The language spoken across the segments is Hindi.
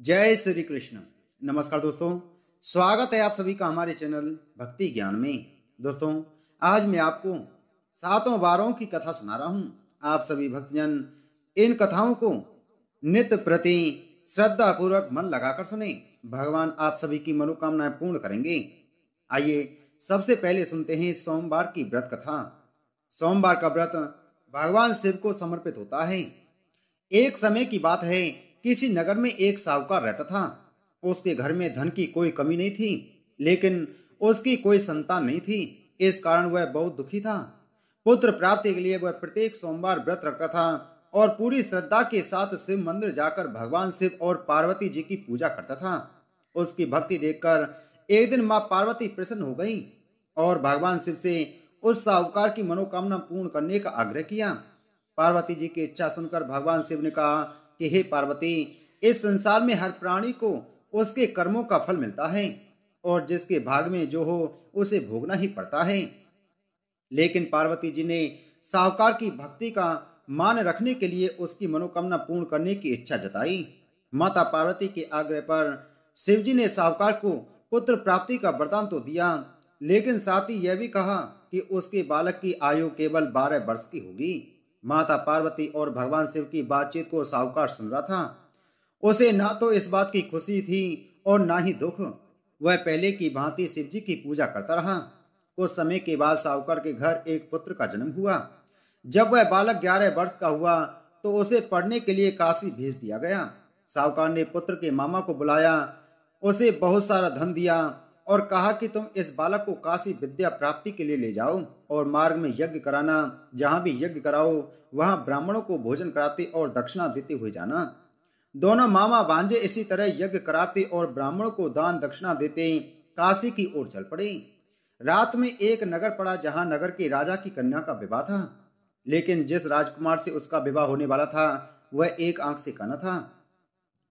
जय श्री कृष्ण। नमस्कार दोस्तों, स्वागत है आप सभी का हमारे चैनल भक्ति ज्ञान में। दोस्तों, आज मैं आपको सातों बारों की कथा सुना रहा हूँ। आप सभी भक्तजन, इन कथाओं को नित्य प्रति श्रद्धा पूर्वक मन लगाकर सुने। भगवान आप सभी की मनोकामनाएँ पूर्ण करेंगे। आइए, सबसे पहले सुनते हैं सोमवार की व्रत कथा। सोमवार का व्रत भगवान शिव को समर्पित होता है। एक समय की बात है किसी नगर में एक साहूकार रहता था। उसके घर में धन की कोई कमी नहीं थी, लेकिन उसकी कोई संतान नहीं थी। इस कारण वह बहुत दुखी था। पुत्र प्राप्ति के लिए वह प्रत्येक सोमवार व्रत रखता था और पूरी श्रद्धा के साथ शिव मंदिर जाकर भगवान शिव और पार्वती जी की पूजा करता था। उसकी भक्ति देखकर एक दिन माँ पार्वती प्रसन्न हो गई और भगवान शिव से उस साहूकार की मनोकामना पूर्ण करने का आग्रह किया। पार्वती जी की इच्छा सुनकर भगवान शिव ने कहा कि हे पार्वती, इस संसार में हर प्राणी को उसके कर्मों का फल मिलता है, और जिसके भाग में जो हो, उसे भोगना ही पड़ता है। लेकिन पार्वती जी ने साहूकार की भक्ति का मान रखने के लिए उसकी मनोकामना पूर्ण करने की इच्छा जताई। माता पार्वती के आग्रह पर शिवजी ने साहूकार को पुत्र प्राप्ति का वरदान तो दिया, लेकिन साथ ही यह भी कहा कि उसके बालक की आयु केवल बारह वर्ष की होगी। माता पार्वती और भगवान शिव की बातचीत को साहूकार सुन रहा था। उसे ना तो इस बात की खुशी थी और ना ही दुख। वह पहले की भांति शिव जी की पूजा करता रहा। कुछ समय के बाद साहूकार के घर एक पुत्र का जन्म हुआ। जब वह बालक ग्यारह वर्ष का हुआ तो उसे पढ़ने के लिए काशी भेज दिया गया। साहूकार ने पुत्र के मामा को बुलाया। उसे बहुत सारा धन दिया। और कहा कि तुम इस बालक को काशी विद्या प्राप्ति के लिए ले जाओ और मार्ग में यज्ञ कराना। जहाँ भी यज्ञ कराओ, वहाँ ब्राह्मणों को भोजन कराते और दक्षिणा देते हुए जाना। दोनों मामा बांझे इसी तरह यज्ञ कराते और ब्राह्मणों को दान दक्षिणा देते। काशी की ओर चल पड़े। रात में एक नगर पड़ा जहाँ नगर के राजा की कन्या का विवाह था। लेकिन जिस राजकुमार से उसका विवाह होने वाला था, वह एक आँख से काना था।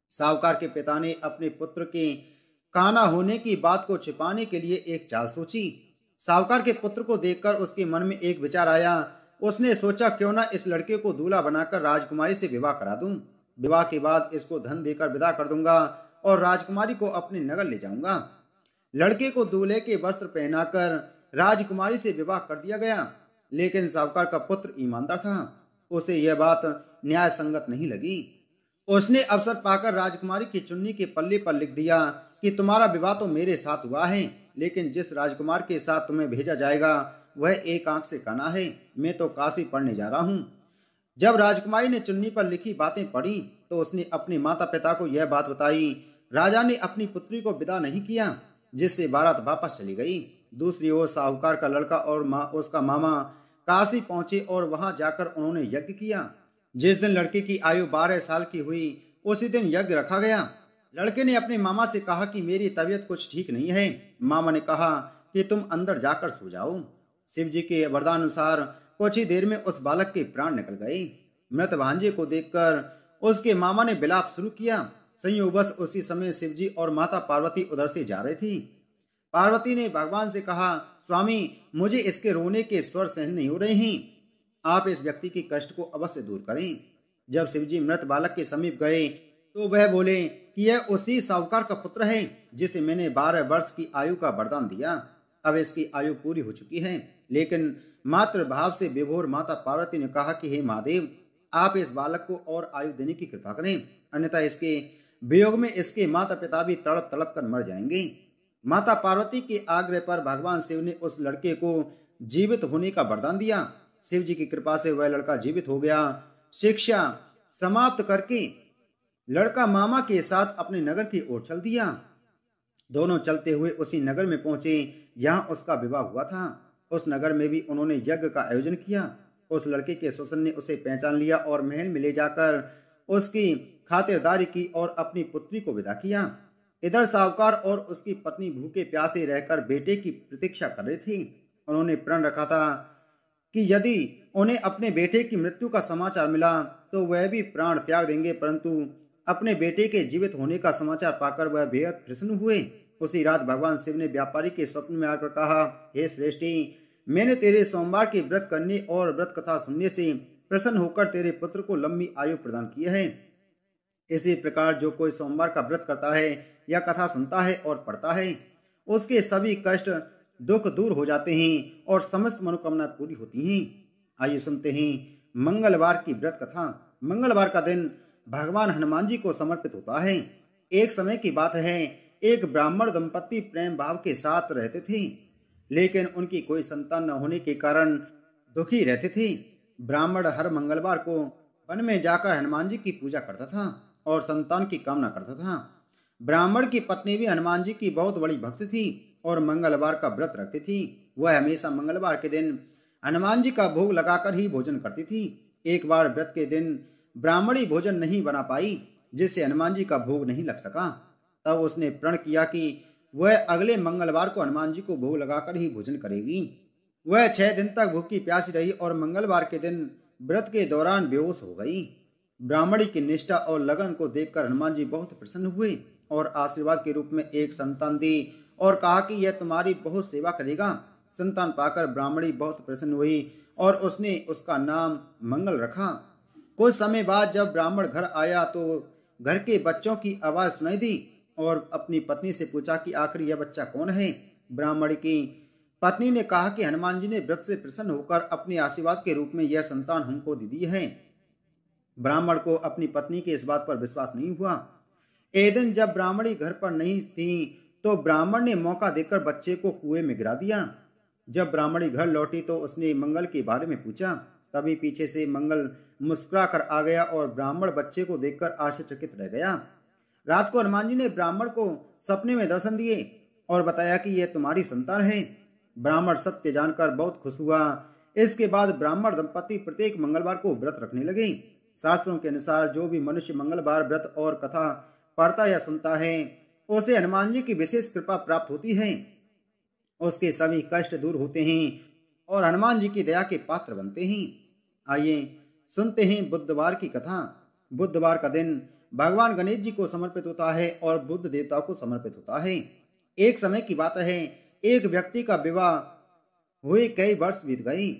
साहूकार के पिता ने अपने पुत्र के काना होने की बात को छिपाने के लिए एक चाल सोची। सावकार के पुत्र को देखकर उसके मन में एक विचार आया। उसने सोचा, क्यों ना इस लड़के को दूल्हा बनाकर राजकुमारी से विवाह करा दूँ? विवाह के बाद इसको धन देकर विदा कर दूँगा और राजकुमारी को अपने नगर ले जाऊँगा। लड़के को दूल्हे के वस्त्र पहनाकर राजकुमारी से विवाह कर दिया गया। लेकिन सावकार का पुत्र ईमानदार था। उसे यह बात न्याय संगत नहीं लगी। उसने अवसर पाकर राजकुमारी की चुन्नी के पल्ले पर लिख दिया। कि तुम्हारा विवाह तो मेरे साथ हुआ है लेकिन जिस राजकुमार के साथ तुम्हें भेजा जाएगा वह एक आँख से काना है। मैं तो काशी पढ़ने जा रहा हूँ। जब राजकुमारी ने चुन्नी पर लिखी बातें पढ़ी तो उसने अपने माता पिता को यह बात बताई राजा ने अपनी पुत्री को विदा नहीं किया जिससे बारात वापस चली गई। दूसरी ओर साहूकार का लड़का और मा, उसका मामा काशी पहुँचे और वहाँ जाकर उन्होंने यज्ञ किया। जिस दिन लड़के की आयु बारह साल की हुई उसी दिन यज्ञ रखा गया। लड़के ने अपने मामा से कहा कि मेरी तबीयत कुछ ठीक नहीं है। मामा ने कहा कि तुम अंदर जाकर सो जाओ। शिव जी के वरदान अनुसार कुछ ही देर में उस बालक के प्राण निकल गए। मृत भांजे को देखकर उसके मामा ने बिलाप शुरू किया। संयोगवश उसी समय शिवजी और माता पार्वती उधर से जा रही थी। पार्वती ने भगवान से कहा, स्वामी, मुझे इसके रोने के स्वर सहन नहीं हो रहे हैं। आप इस व्यक्ति के कष्ट को अवश्य दूर करें। जब शिवजी मृत बालक के समीप गए तो वह बोले कि यह उसी साहूकार का पुत्र है, जिसे मैंने बारह वर्ष की आयु का वरदान दिया। अब इसकी आयु पूरी हो चुकी है। लेकिन मात्र भाव से विभोर माता पार्वती ने कहा कि, हे महादेव, आप इस बालक को और आयु देने की कृपा करें। अन्यथा इसके वियोग में इसके माता पिता भी तड़प तड़प कर मर जाएँगे माता पार्वती के आग्रह पर भगवान शिव ने उस लड़के को जीवित होने का वरदान दिया। शिव जी की कृपा से वह लड़का जीवित हो गया। शिक्षा समाप्त करके लड़का मामा के साथ अपने नगर की ओर चल दिया। दोनों चलते हुए उसी नगर में पहुँचे, जहाँ उसका विवाह हुआ था। उस नगर में भी उन्होंने यज्ञ का आयोजन किया। उस लड़के के सुसन ने उसे पहचान लिया और महल में ले जाकर उसकी खातिरदारी की और अपनी पुत्री को विदा किया। इधर साहूकार और उसकी पत्नी भूखे प्यासे रहकर बेटे की प्रतीक्षा कर रही थी। उन्होंने प्रण रखा था कि यदि उन्हें अपने बेटे की मृत्यु का समाचार मिला तो वह भी प्राण त्याग देंगे, परंतु अपने बेटे के जीवित होने का समाचार पाकर वह बेहद प्रसन्न हुए। उसी रात भगवान शिव ने व्यापारी के स्वप्न में आकर कहा, हे श्रेष्ठी, मैंने तेरे सोमवार की व्रत करने और व्रत कथा सुनने से प्रसन्न होकर तेरे पुत्र को लंबी आयु प्रदान की है। इसी प्रकार जो कोई सोमवार का व्रत करता है, या कथा सुनता है और पढ़ता है, उसके सभी कष्ट दुख दूर हो जाते हैं और समस्त मनोकामना पूरी होती हैं। आइए सुनते हैं मंगलवार की व्रत कथा। मंगलवार का दिन भगवान हनुमान जी को समर्पित होता है। एक समय की बात है, एक ब्राह्मण दंपति प्रेम भाव के साथ रहते थे, लेकिन उनकी कोई संतान न होने के कारण दुखी रहते थे। ब्राह्मण हर मंगलवार को वन में जाकर हनुमान जी की पूजा करता था और संतान की कामना करता था। ब्राह्मण की पत्नी भी हनुमान जी की बहुत बड़ी भक्त थी और मंगलवार का व्रत रखती थी। वह हमेशा मंगलवार के दिन हनुमान जी का भोग लगाकर ही भोजन करती थी। एक बार व्रत के दिन ब्राह्मणी भोजन नहीं बना पाई, जिससे हनुमान जी का भोग नहीं लग सका। तब उसने प्रण किया कि वह अगले मंगलवार को हनुमान जी को भोग लगाकर ही भोजन करेगी। वह छह दिन तक भूखी प्यासी रही और मंगलवार के दिन व्रत के दौरान बेहोश हो गई। ब्राह्मणी की निष्ठा और लगन को देखकर हनुमान जी बहुत प्रसन्न हुए और आशीर्वाद के रूप में एक संतान दी और कहा कि यह तुम्हारी बहुत सेवा करेगा। संतान पाकर ब्राह्मणी बहुत प्रसन्न हुई और उसने उसका नाम मंगल रखा। कुछ समय बाद जब ब्राह्मण घर आया तो घर के बच्चों की आवाज़ सुनाई दी और अपनी पत्नी से पूछा कि आखिर यह बच्चा कौन है? ब्राह्मण की पत्नी ने कहा कि हनुमान जी ने व्रत से प्रसन्न होकर अपने आशीर्वाद के रूप में यह संतान हमको दे दी है। ब्राह्मण को अपनी पत्नी के इस बात पर विश्वास नहीं हुआ। एक दिन जब ब्राह्मणी घर पर नहीं थी तो ब्राह्मण ने मौका देकर बच्चे को कुएँ में गिरा दिया। जब ब्राह्मणी घर लौटी तो उसने मंगल के बारे में पूछा तभी पीछे से मंगल मुस्कुरा कर आ गया और ब्राह्मण बच्चे को देखकर आश्चर्यचकित रह गया। रात को हनुमान जी ने ब्राह्मण को सपने में दर्शन दिए और बताया कि यह तुम्हारी संतान है। ब्राह्मण सत्य जानकर बहुत खुश हुआ। इसके बाद ब्राह्मण दंपति प्रत्येक मंगलवार को व्रत रखने लगे। शास्त्रों के अनुसार जो भी मनुष्य मंगलवार व्रत और कथा पढ़ता या सुनता है, उसे हनुमान जी की विशेष कृपा प्राप्त होती है। उसके सभी कष्ट दूर होते हैं और हनुमान जी की दया के पात्र बनते हैं। आइए सुनते हैं बुधवार की कथा। बुधवार का दिन भगवान गणेश जी को समर्पित होता है और बुद्ध देवता को समर्पित होता है। एक समय की बात है, एक व्यक्ति का विवाह हुए कई वर्ष बीत गई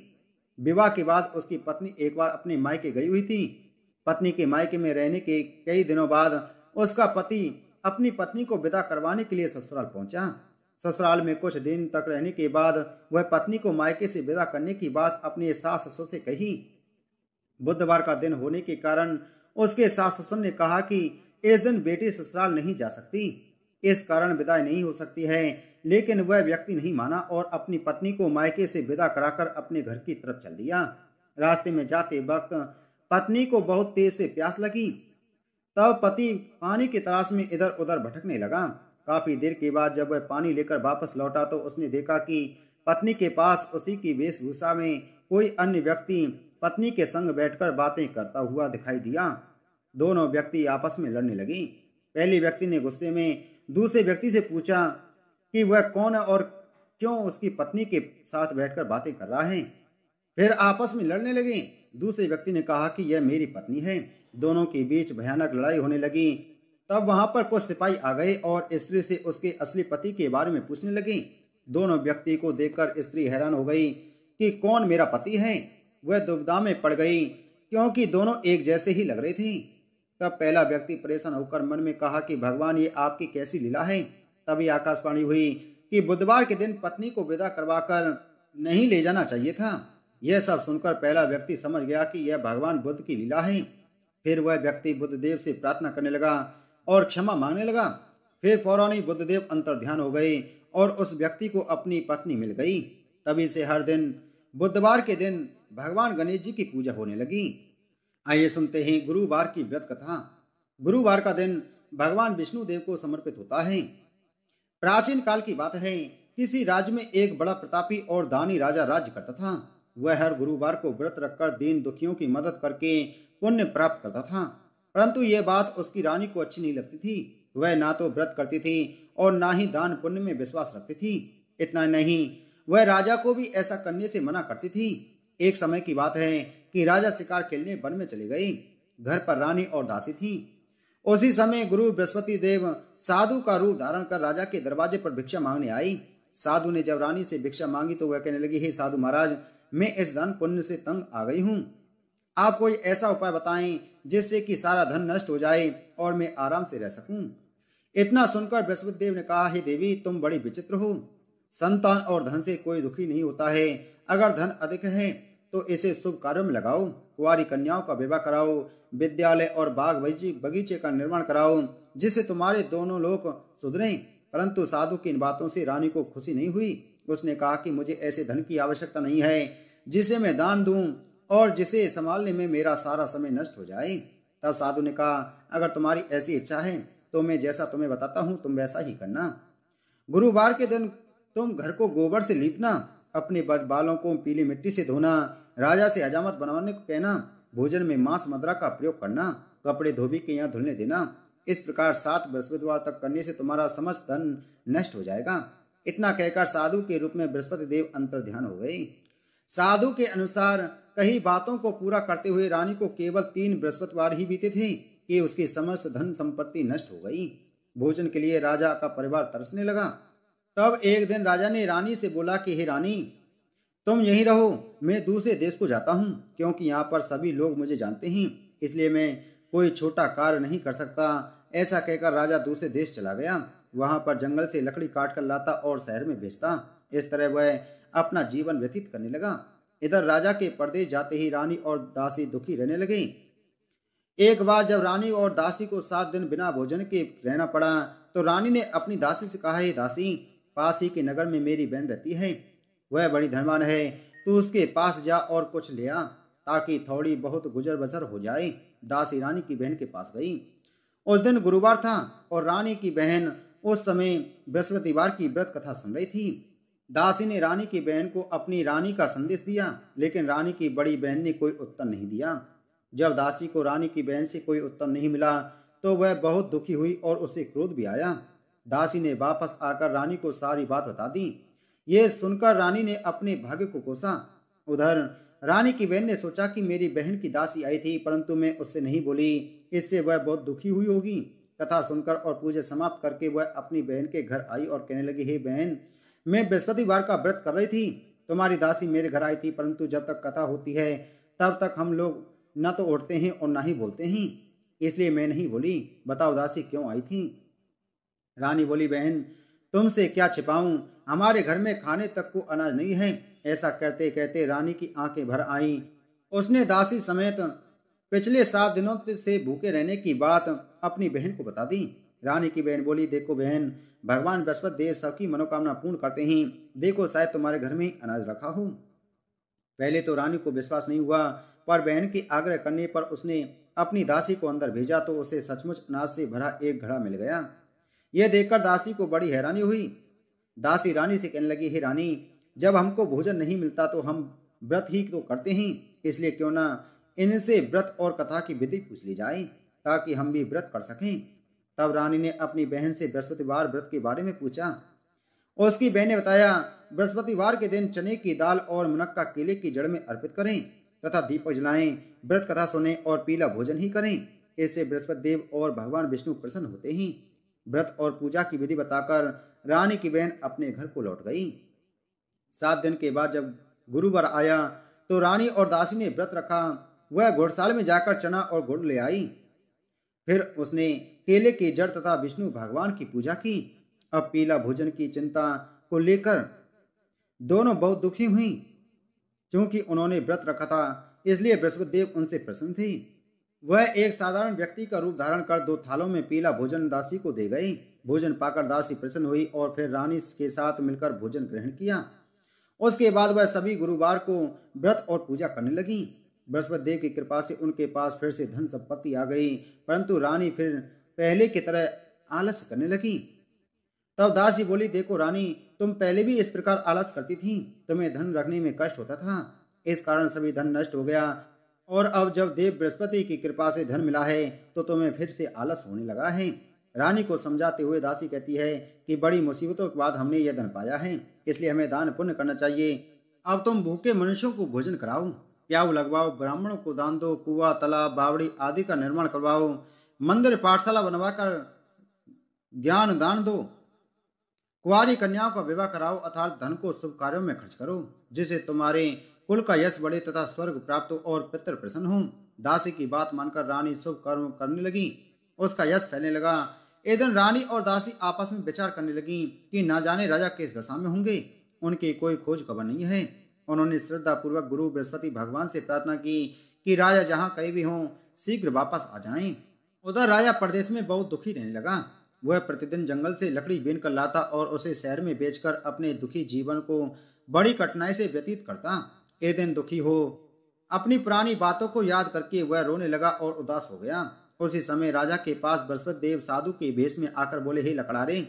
विवाह के बाद उसकी पत्नी एक बार अपने मायके गई हुई थी। पत्नी के मायके में रहने के कई दिनों बाद उसका पति अपनी पत्नी को विदा करवाने के लिए ससुराल पहुँचा। ससुराल में कुछ दिन तक रहने के बाद वह पत्नी को मायके से विदा करने की बात अपने सास ससुर से कही। बुधवार का दिन होने के कारण उसके सास ससुर ने कहा कि इस दिन बेटी ससुराल नहीं जा सकती। इस कारण विदाई नहीं हो सकती है, लेकिन वह व्यक्ति नहीं माना और अपनी पत्नी को मायके से विदा कराकर अपने घर की तरफ़ चल दिया। रास्ते में जाते वक्त पत्नी को बहुत तेज से प्यास लगी। तब पति पानी की तलाश में इधर उधर भटकने लगा। काफ़ी देर के बाद जब वह पानी लेकर वापस लौटा तो उसने देखा कि पत्नी के पास उसी की वेशभूषा में कोई अन्य व्यक्ति पत्नी के संग बैठकर बातें करता हुआ दिखाई दिया। दोनों व्यक्ति आपस में लड़ने लगे। पहले व्यक्ति ने गुस्से में दूसरे व्यक्ति से पूछा कि वह कौन है और क्यों उसकी पत्नी के साथ बैठकर बातें कर रहा है। फिर आपस में लड़ने लगे। दूसरे व्यक्ति ने कहा कि यह मेरी पत्नी है। दोनों के बीच भयानक लड़ाई होने लगी। तब वहाँ पर कुछ सिपाही आ गए और स्त्री से उसके असली पति के बारे में पूछने लगे। दोनों व्यक्ति को देखकर स्त्री हैरान हो गई कि कौन मेरा पति है? वह दुविधा में पड़ गई, क्योंकि दोनों एक जैसे ही लग रहे थे। तब पहला व्यक्ति परेशान होकर मन में कहा कि, भगवान, ये आपकी कैसी लीला है? तभी आकाशवाणी हुई कि, बुधवार के दिन पत्नी को विदा करवाकर नहीं ले जाना चाहिए था। यह सब सुनकर पहला व्यक्ति समझ गया कि यह भगवान बुद्ध की लीला है। फिर वह व्यक्ति बुद्धदेव से प्रार्थना करने लगा और क्षमा मांगने लगा। फिर फ़ौरन बुद्धदेव अंतर ध्यान हो गए और उस व्यक्ति को अपनी पत्नी मिल गई। तभी से हर दिन, बुधवार के दिन भगवान गणेश जी की पूजा होने लगी। आइए सुनते हैं गुरुवार की व्रत कथा। गुरुवार का दिन भगवान विष्णु देव को समर्पित होता है। प्राचीन काल की बात है, किसी राज्य में एक बड़ा प्रतापी और दानी राजा राज्य करता था। वह हर गुरुवार को व्रत रखकर दीन दुखियों की मदद करके पुण्य प्राप्त करता था। परंतु यह बात उसकी रानी को अच्छी नहीं लगती थी। वह ना तो व्रत करती थी और ना ही दान पुण्य में विश्वास रखती थी। इतना नहीं, वह राजा को भी ऐसा करने से मना करती थी। एक समय की बात है कि राजा शिकार खेलने वन में चली गई। घर पर रानी और दासी थी। उसी समय गुरु बृहस्पति देव साधु का रूप धारण कर राजा के दरवाजे पर भिक्षा मांगने आई। साधु ने जब रानी से भिक्षा मांगी तो वह कहने लगी, हे साधु महाराज, मैं इस धन पुण्य से तंग आ गई हूँ। आप कोई ऐसा उपाय बताएँ जिससे कि सारा धन नष्ट हो जाए और मैं आराम से रह सकूँ? इतना सुनकर बृहस्पति देव ने कहा, हे देवी, तुम बड़ी विचित्र हो। संतान और धन से कोई दुखी नहीं होता है। अगर धन अधिक है तो इसे शुभ कार्यों में लगाओ कुआरी कन्याओं का विवाह कराओ, विद्यालय और बाग बगीचे का निर्माण कराओ, जिससे तुम्हारे दोनों लोग सुधरे। परंतु साधु की इन बातों से रानी को खुशी नहीं हुई। उसने कहा कि मुझे ऐसे धन की आवश्यकता नहीं है, जिसे मैं दान दूँ और जिसे संभालने में मेरा सारा समय नष्ट हो जाए। तब साधु ने कहा, अगर तुम्हारी ऐसी इच्छा है तो मैं जैसा तुम्हें बताता हूँ, तुम वैसा ही करना। गुरुवार के दिन तुम घर को गोबर से लीपना अपने बालों को पीली मिट्टी से धोना, राजा से हजामत बनवाने को कहना, भोजन में मांस मदरा का प्रयोग करना, कपड़े धोबी के यहाँ धुलने देना, इस प्रकार सात बृहस्पतिवार तक करने से तुम्हारा समस्त धन नष्ट हो जाएगा। इतना कहकर साधु के रूप में बृहस्पति देव अंतर ध्यान हो गए। साधु के अनुसार कई बातों को पूरा करते हुए रानी को केवल तीन बृहस्पतिवार ही बीते थे कि उसकी समस्त धन संपत्ति नष्ट हो गई। भोजन के लिए राजा का परिवार तरसने लगा। तब एक दिन राजा ने रानी से बोला कि, हे रानी, तुम यहीं रहो। मैं दूसरे देश को जाता हूँ, क्योंकि यहाँ पर सभी लोग मुझे जानते हैं। इसलिए मैं कोई छोटा कार्य नहीं कर सकता। ऐसा कहकर राजा दूसरे देश चला गया। वहाँ पर जंगल से लकड़ी काट कर लाता और शहर में बेचता। इस तरह वह अपना जीवन व्यतीत करने लगा। इधर राजा के परदेश जाते ही रानी और दासी दुखी रहने लगे। एक बार जब रानी और दासी को सात दिन बिना भोजन के रहना पड़ा तो रानी ने अपनी दासी से कहा, है दासी पास ही के नगर में मेरी बहन रहती है। वह बड़ी धनवान है। तू उसके पास जा और कुछ ले आ, ताकि थोड़ी बहुत गुजर बसर हो जाए। दासी रानी की बहन के पास गई। उस दिन गुरुवार था और रानी की बहन उस समय बृहस्पतिवार की व्रत कथा सुन रही थी। दासी ने रानी की बहन को अपनी रानी का संदेश दिया, लेकिन रानी की बड़ी बहन ने कोई उत्तर नहीं दिया। जब दासी को रानी की बहन से कोई उत्तर नहीं मिला तो वह बहुत दुखी हुई और उसे क्रोध भी आया। दासी ने वापस आकर रानी को सारी बात बता दी। ये सुनकर रानी ने अपने भाग्य को कोसा। उधर, रानी की बहन ने सोचा कि मेरी बहन की दासी आई थी, परंतु मैं उससे नहीं बोली। इससे वह बहुत दुखी हुई होगी। कथा सुनकर और पूजा समाप्त करके वह अपनी बहन के घर आई और कहने लगी, हे बहन, मैं बृहस्पतिवार का व्रत कर रही थी। तुम्हारी दासी मेरे घर आई थी, परंतु जब तक कथा होती है, तब तक हम लोग न तो उठते हैं और न ही बोलते हैं। इसलिए मैं नहीं बोली। बताओ दासी क्यों आई थी? रानी बोली, बहन, तुमसे क्या छिपाऊं? हमारे घर में खाने तक को अनाज नहीं है। ऐसा कहते कहते रानी की आँखें भर आईं। उसने दासी समेत पिछले सात दिनों से भूखे रहने की बात अपनी बहन को बता दी। रानी की बहन बोली, देखो बहन, भगवान बृहस्पति देव सबकी मनोकामना पूर्ण करते हैं। देखो, शायद तुम्हारे घर में अनाज रखा हो। पहले तो रानी को विश्वास नहीं हुआ, पर बहन की आग्रह करने पर उसने अपनी दासी को अंदर भेजा तो उसे सचमुच अनाज से भरा एक घड़ा मिल गया। यह देखकर दासी को बड़ी हैरानी हुई। दासी रानी से कहने लगी, हे रानी, जब हमको भोजन नहीं मिलता तो हम व्रत ही तो करते हैं, इसलिए क्यों ना इनसे व्रत और कथा की विधि पूछ ली जाए, ताकि हम भी व्रत कर सकें। तब रानी ने अपनी बहन से बृहस्पतिवार व्रत के बारे में पूछा। और उसकी बहन ने बताया, बृहस्पतिवार के दिन चने की दाल और मुनक्का केले की जड़ में अर्पित करें तथा दीपक जलाएँ, व्रत कथा सुने और पीला भोजन ही करें। इससे बृहस्पति देव और भगवान विष्णु प्रसन्न होते हैं। व्रत और पूजा की विधि बताकर रानी की बहन अपने घर को लौट गई। सात दिन के बाद जब गुरुवार आया तो रानी और दासी ने व्रत रखा। वह घोड़साल में जाकर चना और गुड़ ले आई। फिर उसने केले की जड़ तथा विष्णु भगवान की पूजा की। अब पीला भोजन की चिंता को लेकर दोनों बहुत दुखी हुई, क्योंकि उन्होंने व्रत रखा था, इसलिए बृहस्पति देव उनसे प्रसन्न थे। वह एक साधारण व्यक्ति का रूप धारण कर दो थालों में पीला भोजन दासी को दे गई। भोजन पाकर दासी प्रसन्न हुई और फिर रानी के साथ मिलकर भोजन ग्रहण किया। उसके बाद वह सभी गुरुवार को व्रत और पूजा करने लगी। बृहस्पति देव की कृपा से उनके पास फिर से धन संपत्ति आ गई, परंतु रानी फिर पहले की तरह आलस करने लगी। तब दासी बोली, देखो रानी, तुम पहले भी इस प्रकार आलस करती थी। तुम्हें धन रखने में कष्ट होता था। इस कारण सभी धन नष्ट हो गया। और अब जब देव बृहस्पति की कृपा से धन मिला है तो तुम्हें फिर से आलस होने लगा है। रानी को समझाते हुए दासी कहती है कि बड़ी मुसीबतों के बाद हमने यह धन पाया है, इसलिए हमें दान पुण्य करना चाहिए। अब तुम भूखे मनुष्यों को भोजन कराओ। प्याऊ लगवाओ, ब्राह्मणों को दान दो, कुआ, तालाब, बावड़ी आदि का निर्माण करवाओ। मंदिर, पाठशाला बनवाकर ज्ञान दान दो। कुआरी कन्याओं का विवाह कराओ, अर्थात धन को शुभ कार्यों में खर्च करो, जिसे तुम्हारे कुल का यश बढ़े तथा स्वर्ग प्राप्त हो और पितर प्रसन्न हो। दासी की बात मानकर रानी शुभ कर्म करने लगी। उसका यश फैलने लगा। एक दिन रानी और दासी आपस में विचार करने लगी कि ना जाने राजा किस दशा में होंगे। उनकी कोई खोज खबर नहीं है। उन्होंने श्रद्धा पूर्वक गुरु बृहस्पति भगवान से प्रार्थना की कि राजा जहाँ कहीं भी हों, शीघ्र वापस आ जाएँ। उधर राजा प्रदेश में बहुत दुखी रहने लगा। वह प्रतिदिन जंगल से लकड़ी बीन कर लाता और उसे शहर में बेचकर अपने दुखी जीवन को बड़ी कठिनाई से व्यतीत करता। एक दिन दुखी हो, अपनी पुरानी बातों को याद करके वह रोने लगा और उदास हो गया। उसी समय राजा के पास बृहस्पति देव साधु के भेष में आकर बोले, हे लकड़ारे,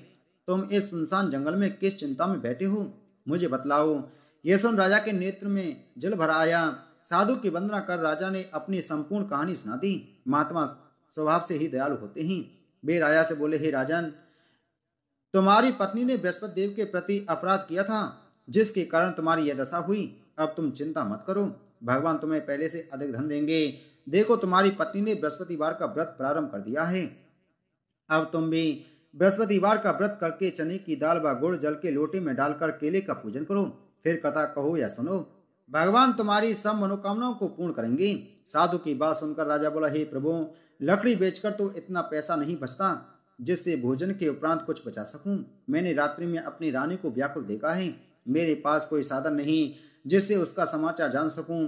तुम इस सुनसान जंगल में किस चिंता में बैठे हो? मुझे बतलाओ। ये सुन राजा के नेत्र में जल भर आया। साधु की वंदना कर राजा ने अपनी संपूर्ण कहानी सुना दी। महात्मा स्वभाव से ही दयालु होते हैं। वे राजा से बोले, हे राजन, तुम्हारी पत्नी ने बृहस्पति देव के प्रति अपराध किया था, जिसके कारण तुम्हारी यह दशा हुई। अब तुम चिंता मत करो। भगवान तुम्हें पहले से अधिक धन देंगे। देखो, तुम्हारी पत्नी ने बृहस्पतिवार का व्रत प्रारंभ कर दिया है। अब तुम भी बृहस्पतिवार का व्रत करके चने की दाल व गुड़ जल के लोटे में डालकर केले का पूजन करो। फिर कथा कहो या सुनो। भगवान तुम्हारी सब मनोकामनाओं को पूर्ण करेंगे। साधु की बात सुनकर राजा बोला, हे प्रभु, लकड़ी बेचकर तो इतना पैसा नहीं बचता, जिससे भोजन के उपरांत कुछ बचा सकूँ? मैंने रात्रि में अपनी रानी को व्याकुल देखा है। मेरे पास कोई साधन नहीं। जिससे उसका समाचार जान सकूँ।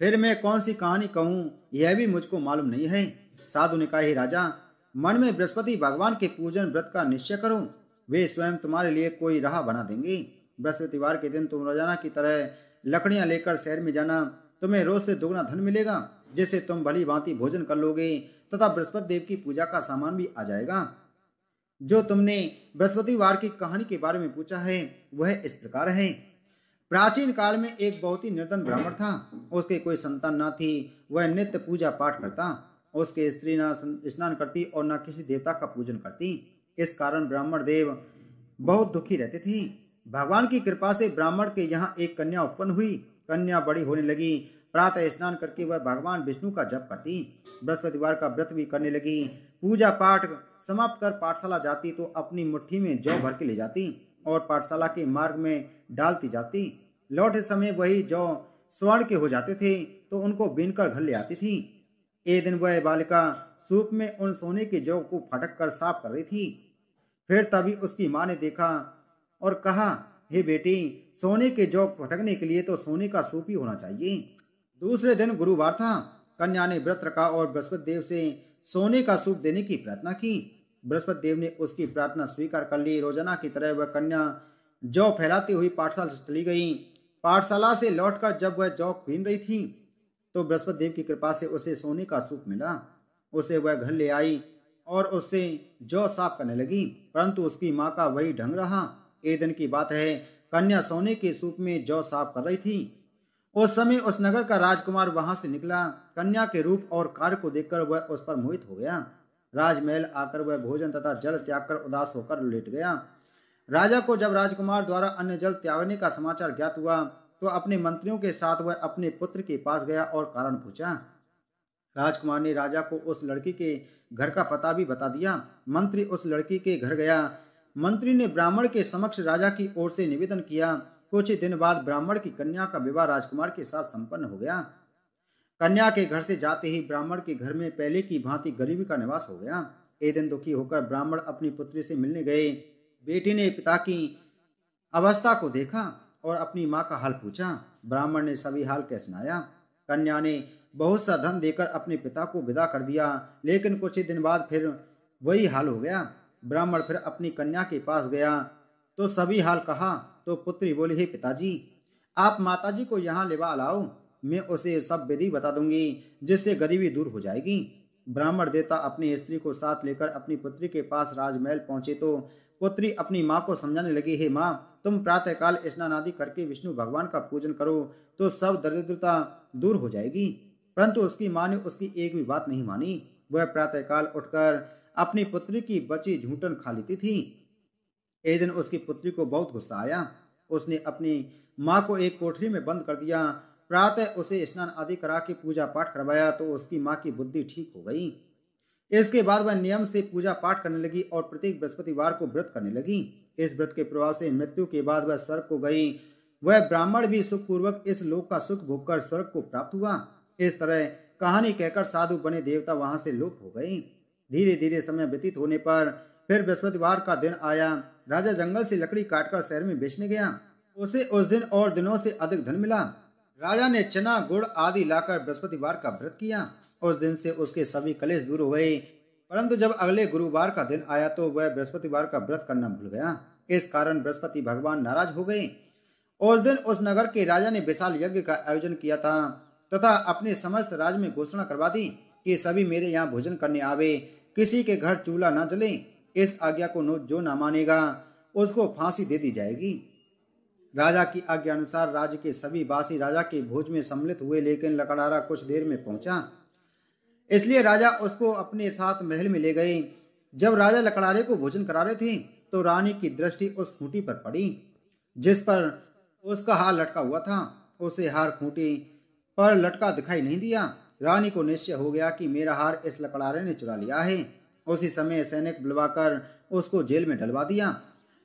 फिर मैं कौन सी कहानी कहूँ, यह भी मुझको मालूम नहीं है। साधु ने कहा राजा, मन में बृहस्पति भगवान के पूजन व्रत का निश्चय करो। वे स्वयं तुम्हारे लिए कोई राह बना देंगे। बृहस्पतिवार के दिन तुम रोज़ाना की तरह लकड़ियाँ लेकर शहर में जाना, तुम्हें रोज से दोगुना धन मिलेगा, जिससे तुम भली भांति भोजन कर लोगे, तथा बृहस्पति देव की पूजा का सामान भी आ जाएगा। जो तुमने बृहस्पतिवार की कहानी के बारे में पूछा है, वह इस प्रकार है। प्राचीन काल में एक बहुत ही निर्धन ब्राह्मण था। उसके कोई संतान न थी, वह नित्य पूजा पाठ करता, उसके स्त्री न स्नान करती और न किसी देवता का पूजन करती। इस कारण ब्राह्मण देव बहुत दुखी रहते थे। भगवान की कृपा से ब्राह्मण के यहाँ एक कन्या उत्पन्न हुई। कन्या बड़ी होने लगी। प्रातः स्नान करके वह भगवान विष्णु का जप करती। बृहस्पतिवार का व्रत भी करने लगी। पूजा पाठ समाप्त कर पाठशाला जाती तो अपनी मुट्ठी में जौ भर के ले जाती और पाठशाला के मार्ग में डालती जाती। लौटे समय वही जौ स्वर्ण के हो जाते थे तो उनको बीनकर घर ले आती थी। एक दिन वह बालिका सूप में उन सोने के जौ को फटक कर साफ़ कर रही थी। फिर तभी उसकी माँ ने देखा और कहा, हे बेटी, सोने के जौ फटकने के लिए तो सोने का सूप ही होना चाहिए। दूसरे दिन गुरुवार था। कन्या ने व्रत रखा और बृहस्पति देव से सोने का सूप देने की प्रार्थना की। बृहस्पति देव ने उसकी प्रार्थना स्वीकार कर ली। रोज़ाना की तरह वह कन्या जौ फैलाती हुई पाठशाला से चली गई। पाठशाला से लौटकर जब वह जौ पीन रही थी तो बृहस्पति देव की कृपा से उसे सोने का सूप मिला। उसे वह घर ले आई और उससे जौ साफ़ करने लगी, परंतु उसकी माँ का वही ढंग रहा। एक दिन की बात है, कन्या सोने के सूप में जौ साफ़ कर रही थी। उस समय उस नगर का राजकुमार वहाँ से निकला। कन्या के रूप और कार्य को देखकर वह उस पर मोहित हो गया। राजमहल आकर वह भोजन तथा जल त्याग कर उदास होकर लेट गया। राजा को जब राजकुमार द्वारा अन्य जल त्यागने का समाचार ज्ञात हुआ तो अपने मंत्रियों के साथ वह अपने पुत्र के पास गया और कारण पूछा। राजकुमार ने राजा को उस लड़की के घर का पता भी बता दिया। मंत्री उस लड़की के घर गया। मंत्री ने ब्राह्मण के समक्ष राजा की ओर से निवेदन किया। कुछ ही दिन बाद ब्राह्मण की कन्या का विवाह राजकुमार के साथ संपन्न हो गया। कन्या के घर से जाते ही ब्राह्मण के घर में पहले की भांति गरीबी का निवास हो गया। एक दिन दुखी होकर ब्राह्मण अपनी पुत्री से मिलने गए। बेटी ने पिता की अवस्था को देखा और अपनी माँ का हाल पूछा। ब्राह्मण ने सभी हाल कह सुनाया। कन्या ने बहुत सा धन देकर अपने पिता को विदा कर दिया, लेकिन कुछ ही दिन बाद फिर वही हाल हो गया। ब्राह्मण फिर अपनी कन्या के पास गया तो सभी हाल कहा तो पुत्री बोली, हे पिताजी, आप माताजी को यहाँ लेवा लाओ। मैं उसे सब विधि बता दूँगी, जिससे गरीबी दूर हो जाएगी। ब्राह्मण देवता अपनी स्त्री को साथ लेकर अपनी पुत्री के पास राजमहल पहुँचे तो पुत्री अपनी माँ को समझाने लगी, हे माँ, तुम प्रातः काल स्नान आदि करके विष्णु भगवान का पूजन करो तो सब दरिद्रता दूर हो जाएगी। परंतु उसकी माँ ने उसकी एक भी बात नहीं मानी। वह प्रातः काल उठकर अपनी पुत्री की बची झूठन खा लेती थी। एक दिन उसकी पुत्री को बहुत गुस्सा आया। उसने अपनी माँ को एक कोठरी में बंद कर दिया। प्रातः उसे स्नान आदि करा के पूजा पाठ करवाया तो उसकी माँ की बुद्धि ठीक हो गई। इसके बाद वह नियम से पूजा पाठ करने लगी और प्रत्येक बृहस्पतिवार को व्रत करने लगी। इस व्रत के प्रभाव से मृत्यु के बाद वह स्वर्ग को गई। वह ब्राह्मण भी सुख पूर्वक इस लोक का सुख भोगकर स्वर्ग को प्राप्त हुआ। इस तरह कहानी कहकर साधु बने देवता वहाँ से लोप हो गए। धीरे धीरे समय व्यतीत होने पर फिर बृहस्पतिवार का दिन आया। राजा जंगल से लकड़ी काटकर शहर में बेचने गया। उसे उस दिन और दिनों से अधिक धन मिला। राजा ने चना, गुड़ आदि लाकर बृहस्पतिवार का व्रत किया। उस दिन से उसके सभी कलेश दूर हो गए। परंतु जब अगले गुरुवार का दिन आया तो वह बृहस्पतिवार का व्रत करना भूल गया। इस कारण बृहस्पति भगवान नाराज़ हो गए। उस दिन उस नगर के राजा ने विशाल यज्ञ का आयोजन किया था तथा अपने समस्त राज्य में घोषणा करवा दी कि सभी मेरे यहाँ भोजन करने आवे। किसी के घर चूल्हा न जले। इस आज्ञा को जो न मानेगा, उसको फांसी दे दी जाएगी। राजा की आज्ञा अनुसार राज्य के सभी बासी राजा के भोज में सम्मिलित हुए, लेकिन लकड़ारा कुछ देर में पहुँचा। इसलिए राजा उसको अपने साथ महल में ले गए। जब राजा लकड़ारे को भोजन करा रहे थे तो रानी की दृष्टि उस खूंटी पर पड़ी, जिस पर उसका हार लटका हुआ था। उसे हार खूंटी पर लटका दिखाई नहीं दिया। रानी को निश्चय हो गया कि मेरा हार इस लकड़ारे ने चुरा लिया है। उसी समय सैनिक बुलवाकर उसको जेल में डलवा दिया।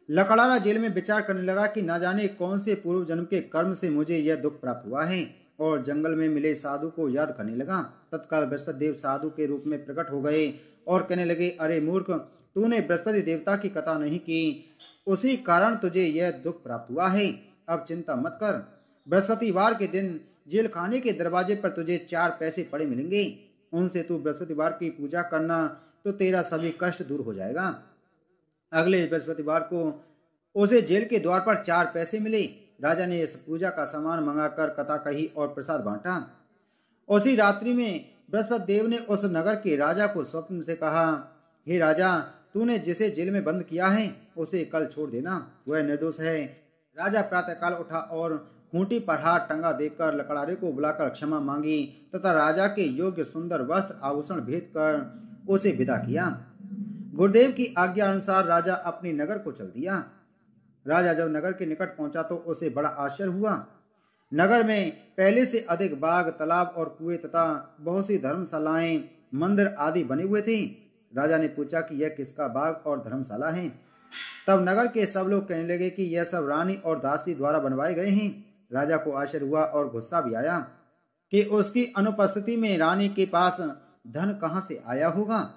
लकड़ारा जेल में विचार करने लगा कि ना जाने कौन से पूर्व जन्म के कर्म से मुझे यह दुख प्राप्त हुआ है, और जंगल में मिले साधु को याद करने लगा। तत्काल बृहस्पति देव साधु के रूप में प्रकट हो गए और कहने लगे, अरे मूर्ख, तूने बृहस्पति देवता की कथा नहीं की। उसी कारण तुझे यह दुख प्राप्त हुआ है। अब चिंता मत कर। बृहस्पतिवार के दिन जेल खाने के दरवाजे पर तुझे चार पैसे पड़े मिलेंगे। उनसे तू बृहस्पतिवार की पूजा करना तो तेरा सभी कष्ट दूर हो जाएगा। अगले बृहस्पतिवार को उसे जेल के द्वार पर चार पैसे मिले। राजा ने इस पूजा का सामान मंगाकर कथा कही और प्रसाद बांटा। उसी रात्रि में बृहस्पति देव ने उस नगर के राजा को स्वप्न से कहा, हे राजा, तूने जिसे जेल में बंद किया है, उसे कल छोड़ देना। वह निर्दोष है। राजा प्रातःकाल उठा और खूंटी पर हाथ टंगा देखकर लकड़ारे को बुलाकर क्षमा मांगी तथा राजा के योग्य सुंदर वस्त्र आभूषण भेद कर उसे विदा किया। गुरुदेव की आज्ञा अनुसार राजा अपने नगर को चल दिया। राजा जब नगर के निकट पहुँचा तो उसे बड़ा आश्चर्य हुआ। नगर में पहले से अधिक बाग, तालाब और कुएँ तथा बहुत सी धर्मशालाएँ, मंदिर आदि बने हुए थे। राजा ने पूछा कि यह किसका बाग और धर्मशाला है? तब नगर के सब लोग कहने लगे कि यह सब रानी और दासी द्वारा बनवाए गए हैं। राजा को आश्चर्य हुआ और गुस्सा भी आया कि उसकी अनुपस्थिति में रानी के पास धन कहाँ से आया होगा?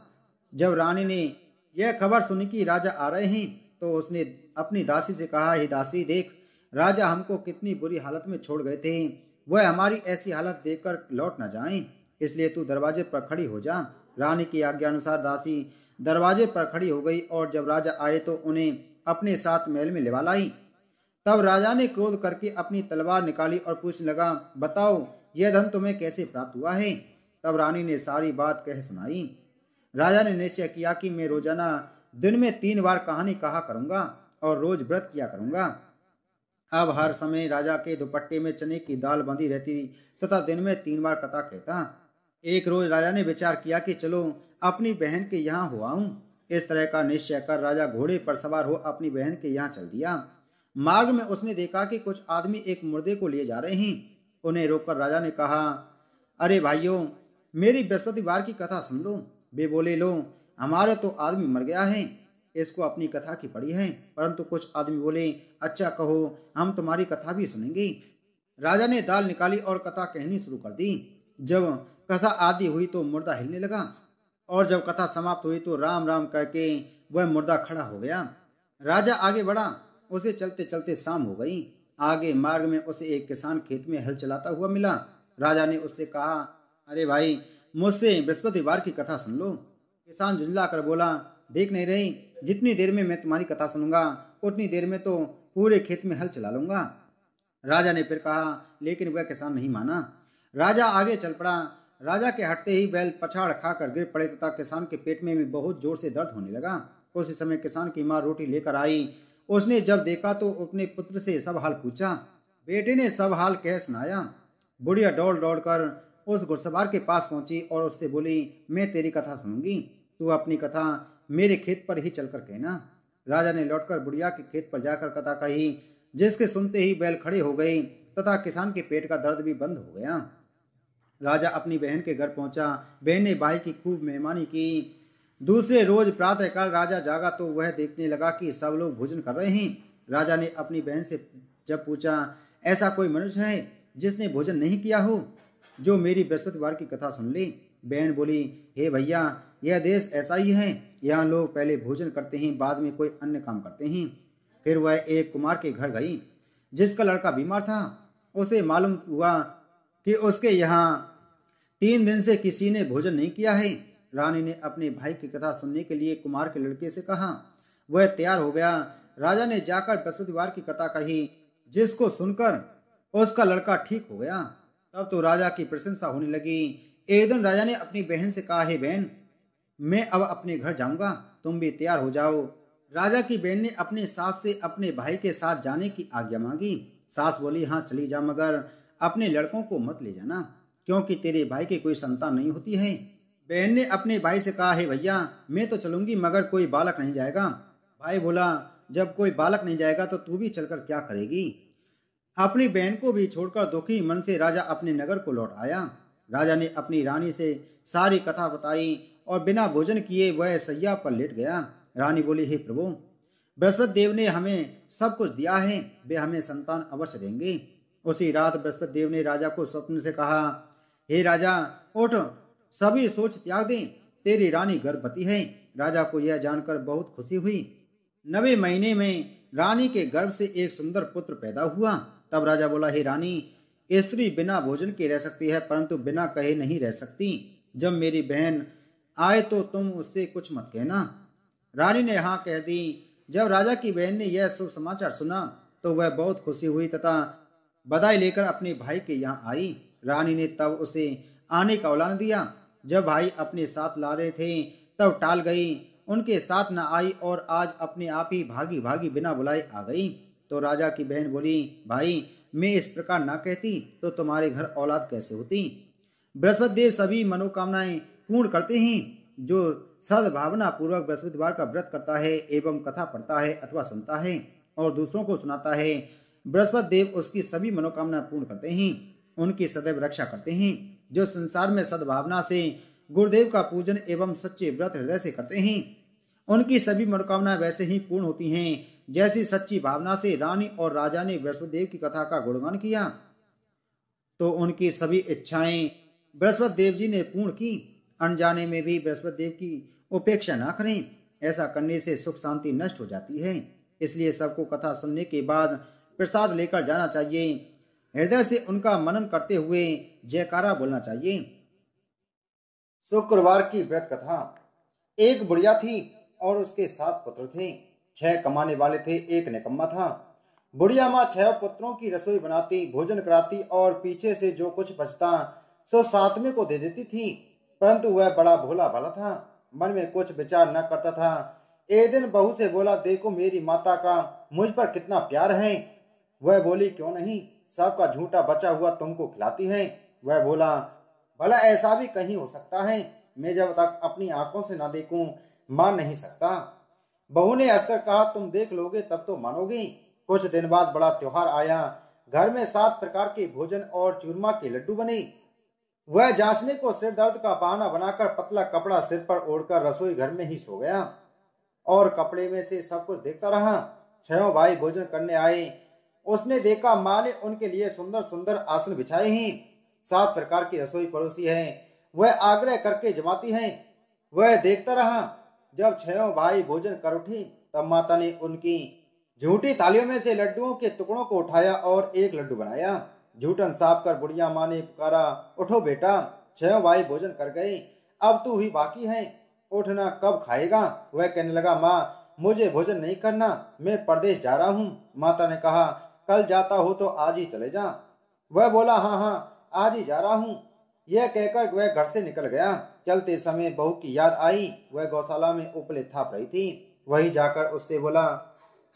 जब रानी ने यह खबर सुनी कि राजा आ रहे हैं तो उसने अपनी दासी से कहा, हे दासी, देख, राजा हमको कितनी बुरी हालत में छोड़ गए थे। वह हमारी ऐसी हालत देखकर लौट न जाएँ। इसलिए तू दरवाजे पर खड़ी हो जा। रानी की आज्ञा अनुसार दासी दरवाजे पर खड़ी हो गई और जब राजा आए तो उन्हें अपने साथ महल में लेवा लाई। तब राजा ने क्रोध करके अपनी तलवार निकाली और पूछने लगा, बताओ, यह धन तुम्हें कैसे प्राप्त हुआ है? तब रानी ने सारी बात कह सुनाई। राजा ने निश्चय किया कि मैं रोज़ाना दिन में तीन बार कहानी कहा करूँगा और रोज व्रत किया करूँगा। अब हर समय राजा के दुपट्टे में चने की दाल बंधी रहती तथा दिन में तीन बार कथा कहता। एक रोज राजा ने विचार किया कि चलो अपनी बहन के यहाँ हूँ इस तरह का निश्चय कर राजा घोड़े पर सवार हो अपनी बहन के यहाँ चल दिया। मार्ग में उसने देखा कि कुछ आदमी एक मुर्दे को लिए जा रहे हैं। उन्हें रोककर राजा ने कहा, अरे भाइयों, मेरी बृहस्पतिवार की कथा सुन लो। वे बोले, लो, हमारा तो आदमी मर गया है, इसको अपनी कथा की पड़ी है। परंतु कुछ आदमी बोले अच्छा कहो, हम तुम्हारी कथा भी सुनेंगे। राजा ने दाल निकाली और कथा कहनी शुरू कर दी। जब कथा आदि हुई तो मुर्दा हिलने लगा और जब कथा समाप्त हुई तो राम राम करके वह मुर्दा खड़ा हो गया। राजा आगे बढ़ा, उसे चलते चलते शाम हो गई। आगे मार्ग में उसे एक किसान खेत में हल चलाता हुआ मिला। राजा ने उससे कहा, अरे भाई मुझसे बृहस्पतिवार की कथा सुन लो। किसान झुंझला कर बोला, देख नहीं रही, जितनी देर में मैं तुम्हारी कथा सुनूँगा, उतनी देर में तो पूरे खेत में हल चला लूँगा। राजा ने फिर कहा, लेकिन वह किसान नहीं माना। राजा आगे चल पड़ा। राजा के हटते ही बैल पछाड़ खाकर गिर पड़े तथा किसान के पेट में भी बहुत ज़ोर से दर्द होने लगा। उस समय किसान की माँ रोटी लेकर आई। उसने जब देखा तो अपने पुत्र से सब हाल पूछा। बेटे ने सब हाल कह सुनाया। बुढ़िया दौड़ दौड़ कर उस घुड़सवार के पास पहुँची और उससे बोली, मैं तेरी कथा सुनूँगी। तू अपनी कथा मेरे खेत पर ही चलकर कहना। राजा ने लौटकर बुढ़िया के खेत पर जाकर कथा कही, जिसके सुनते ही बैल खड़े हो गई तथा किसान के पेट का दर्द भी बंद हो गया। राजा अपनी बहन के घर पहुँचा। बहन ने भाई की खूब मेहमानी की। दूसरे रोज प्रातःकाल राजा जागा तो वह देखने लगा कि सब लोग भोजन कर रहे हैं। राजा ने अपनी बहन से जब पूछा, ऐसा कोई मनुष्य है जिसने भोजन नहीं किया हो? जो मेरी बृहस्पतिवार की कथा सुन ले। बहन बोली, हे भैया, यह देश ऐसा ही है, यहाँ लोग पहले भोजन करते हैं, बाद में कोई अन्य काम करते हैं। फिर वह एक कुमार के घर गई, जिसका लड़का बीमार था। उसे मालूम हुआ कि उसके यहाँ तीन दिन से किसी ने भोजन नहीं किया है। रानी ने अपने भाई की कथा सुनने के लिए कुमार के लड़के से कहा। वह तैयार हो गया। राजा ने जाकर बृहस्पतिवार की कथा कही, जिसको सुनकर उसका लड़का ठीक हो गया। तब तो राजा की प्रशंसा होने लगी। एक दिन राजा ने अपनी बहन से कहा, हे बहन, मैं अब अपने घर जाऊँगा। तुम भी तैयार हो जाओ। राजा की बहन ने अपने सास से अपने भाई के साथ जाने की आज्ञा मांगी। सास बोली हाँ चली जा, मगर अपने लड़कों को मत ले जाना, क्योंकि तेरे भाई की कोई संतान नहीं होती है। बहन ने अपने भाई से कहा, है भैया, मैं तो चलूँगी, मगर कोई बालक नहीं जाएगा। भाई बोला, जब कोई बालक नहीं जाएगा तो तू भी चलकर क्या करेगी? अपनी बहन को भी छोड़कर दुखी मन से राजा अपने नगर को लौट आया। राजा ने अपनी रानी से सारी कथा बताई और बिना भोजन किए वह सैया पर लेट गया। रानी बोली, हे प्रभु बृहस्पति देव ने हमें सब कुछ दिया है, वे हमें संतान अवश्य देंगे। उसी रात बृहस्पति देव ने राजा को स्वप्न से कहा, हे राजा, उठ, सभी सोच त्याग दे तेरी रानी गर्भवती है। राजा को यह जानकर बहुत खुशी हुई। नवे महीने में रानी के गर्भ से एक सुंदर पुत्र पैदा हुआ। तब राजा बोला, हे रानी स्त्री बिना भोजन के रह सकती है, परंतु बिना कहे नहीं रह सकती। जब मेरी बहन आए तो तुम उससे कुछ मत कहना रानी ने हाँ कह दी। जब राजा की बहन ने यह शुभ समाचार सुना तो वह बहुत खुशी हुई तथा बधाई लेकर अपने भाई के यहाँ आई। रानी ने तब उसे आने का औलान दिया। जब भाई अपने साथ ला रहे थे, तब टाल गई। उनके साथ न आई और आज अपने आप ही भागी भागी बिना बुलाए आ गई। तो राजा की बहन बोली, भाई, मैं इस प्रकार ना कहती तो तुम्हारे घर औलाद कैसे होती? बृहस्पति देव सभी मनोकामनाएँ पूर्ण करते हैं, जो सद्भावना पूर्वक बृहस्पतिवार का व्रत करता है एवं कथा पढ़ता है अथवा सुनता है और दूसरों को सुनाता है, बृहस्पति देव उसकी सभी मनोकामना पूर्ण करते हैं, उनकी सदैव रक्षा करते हैं, जो संसार में सद्भावना से, गुरुदेव का पूजन एवं सच्चे व्रत हृदय से करते हैं। उनकी सभी मनोकामना वैसे ही पूर्ण होती हैं जैसी सच्ची भावना से रानी और राजा ने बृहस्पति की कथा का गुणगान किया तो उनकी सभी इच्छाएँ बृहस्पति देव जी ने पूर्ण की। अनजाने में भी बृहस्पति देव की उपेक्षा न करें, ऐसा करने से सुख शांति नष्ट हो जाती है। इसलिए सबको कथा सुनने के बाद प्रसाद लेकर जाना चाहिए। हृदय से उनका मनन करते हुए जयकारा बोलना चाहिए। शुक्रवार की व्रत कथा। एक बुढ़िया थी और उसके सात पुत्र थे। छह कमाने वाले थे, एक निकम्मा था। बुढ़िया माँ छह पुत्रों की रसोई बनाती, भोजन कराती और पीछे से जो कुछ बचता, सो सातवें को दे देती थी। परंतु वह बड़ा भोला भाला था। मन में कुछ विचार न करता था। एक दिन बहू से बोला, देखो मेरी माता का मुझ पर कितना प्यार है। वह बोली, क्यों नहीं? सबका झूठा बचा हुआ तुमको खिलाती है। वह बोला, भला ऐसा भी कहीं हो सकता है? मैं जब तक अपनी आँखों से ना देखूँ, मान नहीं सकता। बहू ने हंसकर कहा, तुम देख लोगे, तब तो मानोगे। कुछ दिन बाद बड़ा त्योहार आया। घर में सात प्रकार के भोजन और चूरमा के लड्डू बने। वह जांचने को सिर दर्द का बहाना बनाकर पतला कपड़ा सिर पर ओढ़कर रसोई घर में ही सो गया और कपड़े में से सब कुछ देखता रहा। छो भाई भोजन करने आए। उसने देखा, माँ ने उनके लिए सुंदर सुंदर आसन बिछाए हैं। सात प्रकार की रसोई पड़ोसी है। वह आग्रह करके जमाती है। वह देखता रहा जब छो भाई भोजन कर उठी, तब माता ने उनकी झूठी तालियों में से लड्डुओं के टुकड़ों को उठाया और एक लड्डू बनाया। झूठन साफ़ कर बुढ़िया माँ ने पुकारा, उठो बेटा छह भाई भोजन कर गए, अब तू ही बाकी है, उठना कब खाएगा? वह कहने लगा, माँ, मुझे भोजन नहीं करना, मैं परदेश जा रहा हूँ। माता ने कहा, कल जाता हो तो आज ही चले जा। वह बोला हाँ हाँ आज ही जा रहा हूँ। यह कहकर वह घर से निकल गया। चलते समय बहू की याद आई। वह गौशाला में उपले थाप रही थी। वही जाकर उससे बोला,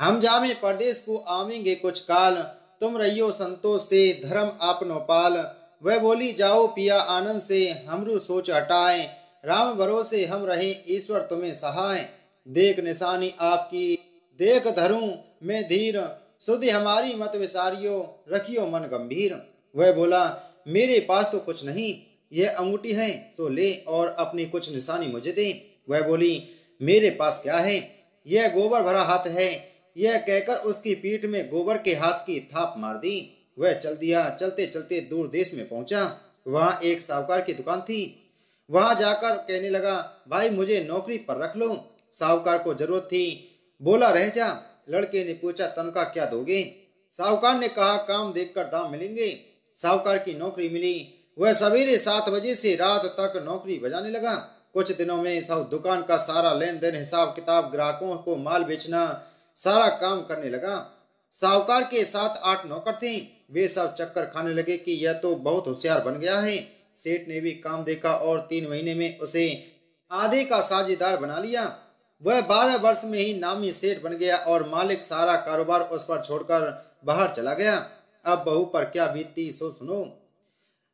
हम जामे परदेश को आवेंगे कुछ काल। तुम रहियो संतोष से, धर्म आपनो पाल। वह बोली, जाओ पिया आनंद से, हमरू सोच हटाए। राम भरोसे हम रहे, ईश्वर तुम्हें सहाय देख निशानी आपकी, देख धरू मैं धीर। सुधि हमारी मत विसारियो, रखियो मन गंभीर। वह बोला मेरे पास तो कुछ नहीं यह अंगूठी है, सो ले और अपनी कुछ निशानी मुझे दे। वह बोली, मेरे पास क्या है? यह गोबर भरा हाथ है। यह कहकर उसकी पीठ में गोबर के हाथ की थाप मार दी। वह चल दिया चलते चलते दूर देश में पहुँचा। वहाँ एक साहूकार की दुकान थी। वहाँ जाकर कहने लगा, भाई, मुझे नौकरी पर रख लो। साहूकार को ज़रूरत थी। बोला, रह जा। लड़के ने पूछा, तनख्वाह क्या दोगे? साहूकार ने कहा, काम देखकर दाम मिलेंगे। साहूकार की नौकरी मिली। वह सवेरे सात बजे से रात तक नौकरी बजाने लगा। कुछ दिनों में सब दुकान का सारा लेन देन हिसाब किताब, ग्राहकों को माल बेचना, सारा काम करने लगा। साहूकार के साथ आठ नौकर थे। वे सब चक्कर खाने लगे कि यह तो बहुत होशियार बन गया है। सेठ ने भी काम देखा और तीन महीने में उसे आधे का साझेदार बना लिया। वह बारह वर्ष में ही नामी सेठ बन गया और मालिक सारा कारोबार उस पर छोड़कर बाहर चला गया। अब बहू पर क्या बीतती सो सुनो।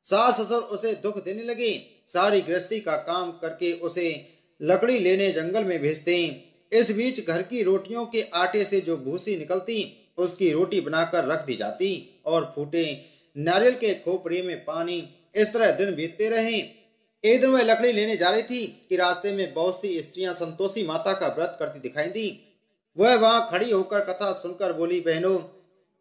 सास ससुर उसे दुख देने लगे। सारी गृहस्थी का काम करके उसे लकड़ी लेने जंगल में भेजते। इस बीच घर की रोटियों के आटे से जो भूसी निकलती, उसकी रोटी बनाकर रख दी जाती और फूटे। नारियल के खोपड़े में पानी इस तरह दिन बीतते रहे। एक दिन वह लकड़ी लेने जा रही थी कि रास्ते में बहुत सी स्त्रियाँ संतोषी माता का व्रत करती दिखाई दी। वह वहाँ खड़ी होकर कथा सुनकर बोली, बहनों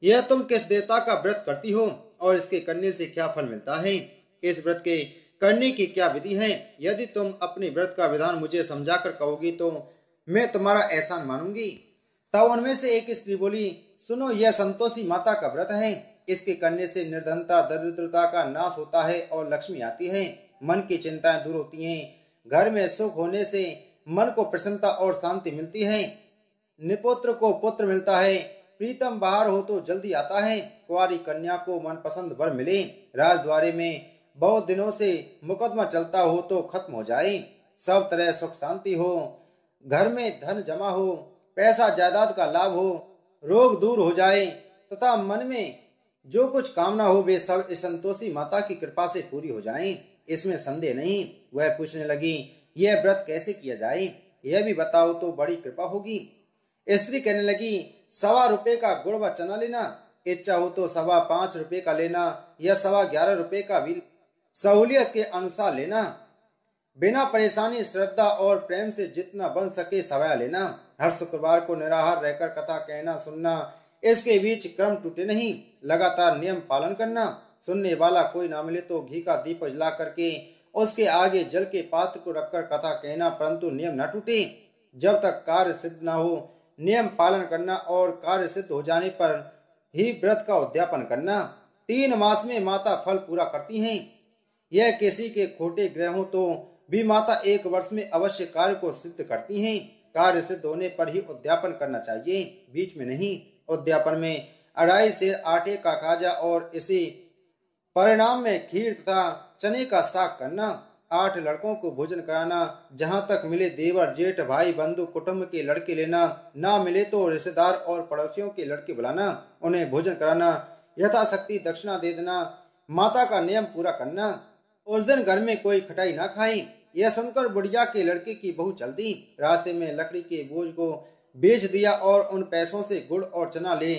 यह तुम किस देवता का व्रत करती हो और इसके करने से क्या फल मिलता है? इस व्रत के करने की क्या विधि है? यदि तुम अपने व्रत का विधान मुझे समझा कर कहोगी तो मैं तुम्हारा एहसान मानूँगी। तब उनमें से एक स्त्री बोली, सुनो, यह संतोषी माता का व्रत है। इसके करने से निर्धनता, दरिद्रता का नाश होता है और लक्ष्मी आती है। मन की चिंताएँ दूर होती हैं। घर में सुख होने से मन को प्रसन्नता और शांति मिलती है। निपुत्र को पुत्र मिलता है। प्रीतम बाहर हो तो जल्दी आता है। कुआरी कन्या को मन पसंद वर मिले। राजद्वारे में बहुत दिनों से मुकदमा चलता हो तो खत्म हो जाए। सब तरह सुख शांति हो। घर में धन जमा हो। पैसा जायदाद का लाभ हो। रोग दूर हो जाए। तथा मन में जो कुछ कामना हो वे सब इस संतोषी माता की कृपा से पूरी हो जाएँ। इसमें संदेह नहीं। वह पूछने लगी, यह व्रत कैसे किया जाए? यह भी बताओ तो बड़ी कृपा होगी। स्त्री कहने लगी सवा रुपए का गुड़ व चना लेना, इच्छा हो तो सवा पाँच रुपए का लेना, या सवा ग्यारह रुपए का भी सहूलियत के अनुसार लेना। बिना परेशानी, श्रद्धा और प्रेम से जितना बन सके सवाया लेना। हर शुक्रवार को निराहार रहकर कथा कहना, सुनना, इसके बीच क्रम टूटे नहीं। लगातार नियम पालन करना। सुनने वाला कोई ना मिले तो घी का दीप जला करके उसके आगे जल के पात्र को रखकर कथा कहना, परंतु नियम न टूटे। जब तक कार्य सिद्ध न हो नियम पालन करना और कार्य सिद्ध हो जाने पर ही व्रत का उद्यापन करना। तीन मास में माता फल पूरा करती हैं। यह किसी के खोटे ग्रह तो भी माता एक वर्ष में अवश्य कार्य को सिद्ध करती हैं। कार्य सिद्ध होने पर ही उद्यापन करना चाहिए। बीच में नहीं, उद्यापन में अढ़ाई से आटे का खाजा और इसी परिणाम में खीर तथा चने का साग करना। आठ लड़कों को भोजन कराना, जहाँ तक मिले देवर, जेठ, भाई, बंधु कुटुम्ब के लड़के लेना, ना मिले तो रिश्तेदार और पड़ोसियों के लड़के बुलाना, उन्हें भोजन कराना, यथाशक्ति दक्षिणा दे देना, माता का नियम पूरा करना। उस दिन घर में कोई खटाई ना खाई, यह सुनकर बुढ़िया के लड़के की बहु चल दी, रास्ते में लकड़ी के बोझ को बेच दिया और उन पैसों से गुड़ और चना ले।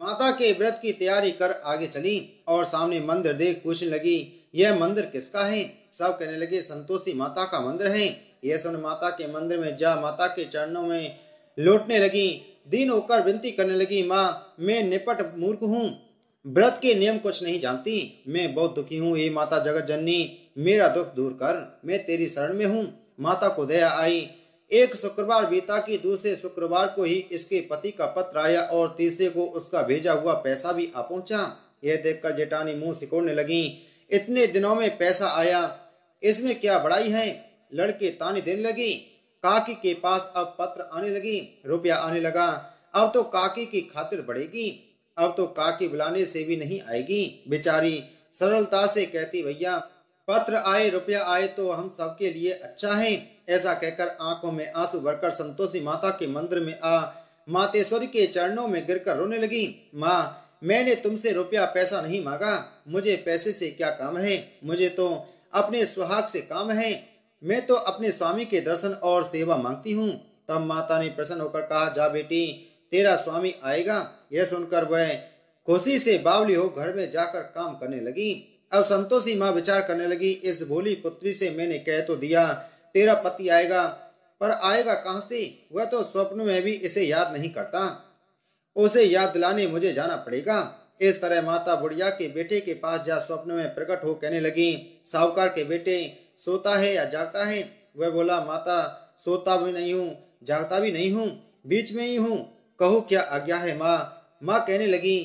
माता के व्रत की तैयारी कर आगे चली और सामने मंदिर देख पूछने लगी, यह मंदिर किसका है? सब कहने लगे, संतोषी माता का मंदिर है। यह सुन माता के मंदिर में जा माता के चरणों में लौटने लगी। दिन होकर विनती करने लगी, माँ, मैं निपट मूर्ख हूँ। व्रत के नियम कुछ नहीं जानती। मैं बहुत दुखी हूँ। ये माता जगत जननी मेरा दुख दूर कर। मैं तेरी शरण में हूँ। माता को दया आई। एक शुक्रवार बीता की दूसरे शुक्रवार को ही इसके पति का पत्र आया और तीसरे को उसका भेजा हुआ पैसा भी आ पहुँचा। यह देखकर जेठानी मुँह सिकोड़ने लगी। इतने दिनों में पैसा आया। इसमें क्या बड़ाई है? लड़के ताने देने लगी। काकी के पास अब पत्र आने लगी। रुपया आने लगा। अब तो काकी की खातिर बढ़ेगी। अब तो काकी बुलाने से भी नहीं आएगी। बेचारी सरलता से कहती, भैया, पत्र आए, रुपया आए तो हम सबके लिए अच्छा है। ऐसा कहकर आँखों में आँसू भरकर संतोषी माता के मंदिर में आ। मातेश्वरी के चरणों में गिरकर रोने लगी। माँ, मैंने तुमसे रुपया पैसा नहीं मांगा। मुझे पैसे से क्या काम है? मुझे तो अपने सुहाग से काम है। मैं तो अपने स्वामी के दर्शन और सेवा मांगती हूँ। तब माता ने प्रसन्न होकर कहा, जा बेटी, तेरा स्वामी आएगा। यह सुनकर वह खुशी से बावली हो घर में जाकर काम करने लगी। अब संतोषी माँ विचार करने लगी, इस भोली पुत्री से मैंने कह तो दिया, तेरा पति आएगा। पर आएगा कहाँ से? वह तो स्वप्न में भी इसे याद नहीं करता। उसे याद दिलाने मुझे जाना पड़ेगा। इस तरह माता बुढ़िया के बेटे के पास जा स्वप्न में प्रकट हो कहने लगी। साहूकार के बेटे, सोता है या जागता है? वह बोला, माता, सोता भी नहीं हूँ, जागता भी नहीं हूँ, बीच में ही हूँ। कहो, क्या आज्ञा है माँ? माँ कहने लगी,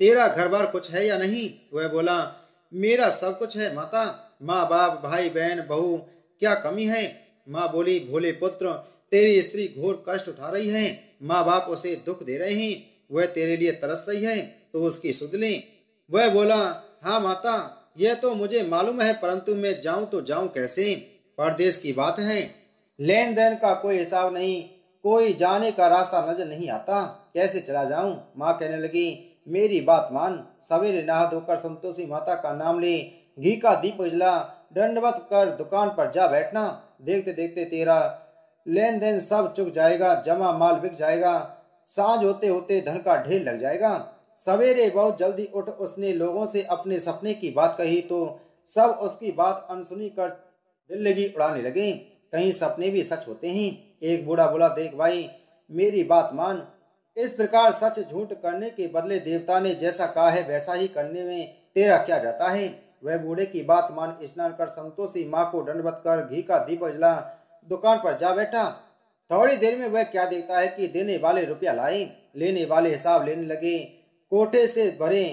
तेरा घर बार कुछ है या नहीं? वह बोला, मेरा सब कुछ है माता। माँ बाप, भाई बहन, बहू, क्या कमी है? माँ बोली, भोले पुत्र, तेरी स्त्री घोर कष्ट उठा रही है। माँ बाप उसे दुख दे रहे हैं। वह तेरे लिए तरस रही है तो उसकी सुध ले। वह बोला हाँ माता, यह तो मुझे मालूम है, परंतु मैं जाऊँ तो जाऊँ कैसे? परदेश की बात है। लेन देन का कोई हिसाब नहीं, कोई जाने का रास्ता नज़र नहीं आता। कैसे चला जाऊँ? माँ कहने लगी, मेरी बात मान, सवेरे नहा धोकर संतोषी माता का नाम ले। घी का दीप उजला, दंडवत कर दुकान पर जा बैठना। देखते देखते तेरा लेन देन सब चुक जाएगा, जमा माल बिक जाएगा। साँझ होते होते धन का ढेर लग जाएगा। सवेरे बहुत जल्दी उठ उसने लोगों से अपने सपने की बात कही तो सब उसकी बात अनसुनी कर दिल लगी उड़ाने लगे। कहीं सपने भी सच होते हैं। एक बूढ़ा बोला, देख भाई, मेरी बात मान। इस प्रकार सच झूठ करने के बदले देवता ने जैसा कहा है वैसा ही करने में तेरा क्या जाता है? वह बूढ़े की बात मान स्नान कर संतोषी माँ को दंडवत कर घी का दीप जला दुकान पर जा बैठा। थोड़ी देर में वह क्या देखता है कि देने वाले रुपया लाए, लेने वाले हिसाब लेने लगे कोठे से भरे,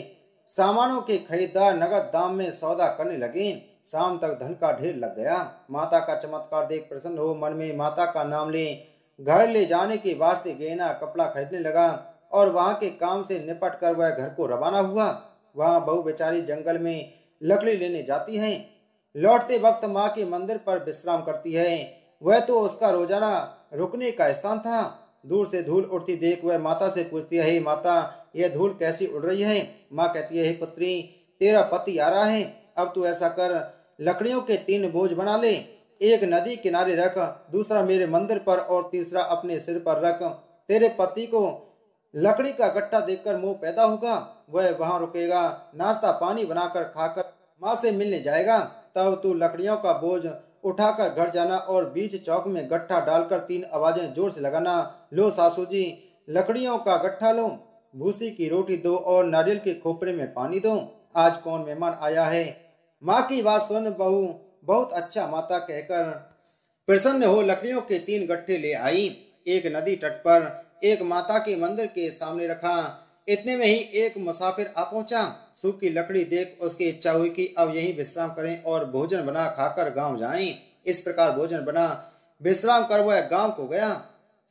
सामानों के खरीदार नगद दाम में सौदा करने लगे। शाम तक धन का ढेर लग गया। माता का चमत्कार देख प्रसन्न हो मन में माता का नाम ले। घर ले जाने के वास्ते गहना, कपड़ा खरीदने लगा और वहाँ के काम से निपट कर वह घर को रवाना हुआ। वहाँ बहु बेचारी जंगल में लकड़ी लेने जाती है। लौटते वक्त माँ के मंदिर पर विश्राम करती है। वह तो उसका रोज़ाना रुकने का स्थान था। दूर से धूल उड़ती देख वह माता से पूछती है माता, यह धूल कैसी उड़ रही है? माँ कहती है पुत्री, तेरा पति आ रहा है। अब तू ऐसा कर, लकड़ियों के तीन बोझ बना ले। एक नदी किनारे रख, दूसरा मेरे मंदिर पर और तीसरा अपने सिर पर रख। तेरे पति को लकड़ी का गट्टा देखकर मुँह पैदा होगा। वह वहाँ रुकेगा, नाश्ता पानी बनाकर खाकर माँ से मिलने जाएगा। तब तू लकड़ियों का बोझ उठाकर घर जाना और बीच चौक में गट्ठा डालकर तीन आवाज़ें ज़ोर से लगाना। लो सासू जी, लकड़ियों का गट्ठा लो, भूसी की रोटी दो और नारियल के खोपरे में पानी दो। आज कौन मेहमान आया है? माँ की बात सुन बहू, बहुत अच्छा माता कहकर प्रसन्न हो लकड़ियों के तीन गट्ठे ले आई। एक नदी तट पर एक माता के मंदिर के सामने रखा। इतने में ही एक मुसाफिर आ पहुँचा। सूखी लकड़ी देख उसकी इच्छा हुई कि अब यही विश्राम करें और भोजन बना खाकर गाँव जाएँ। इस प्रकार भोजन बना, विश्राम कर वह गाँव को गया।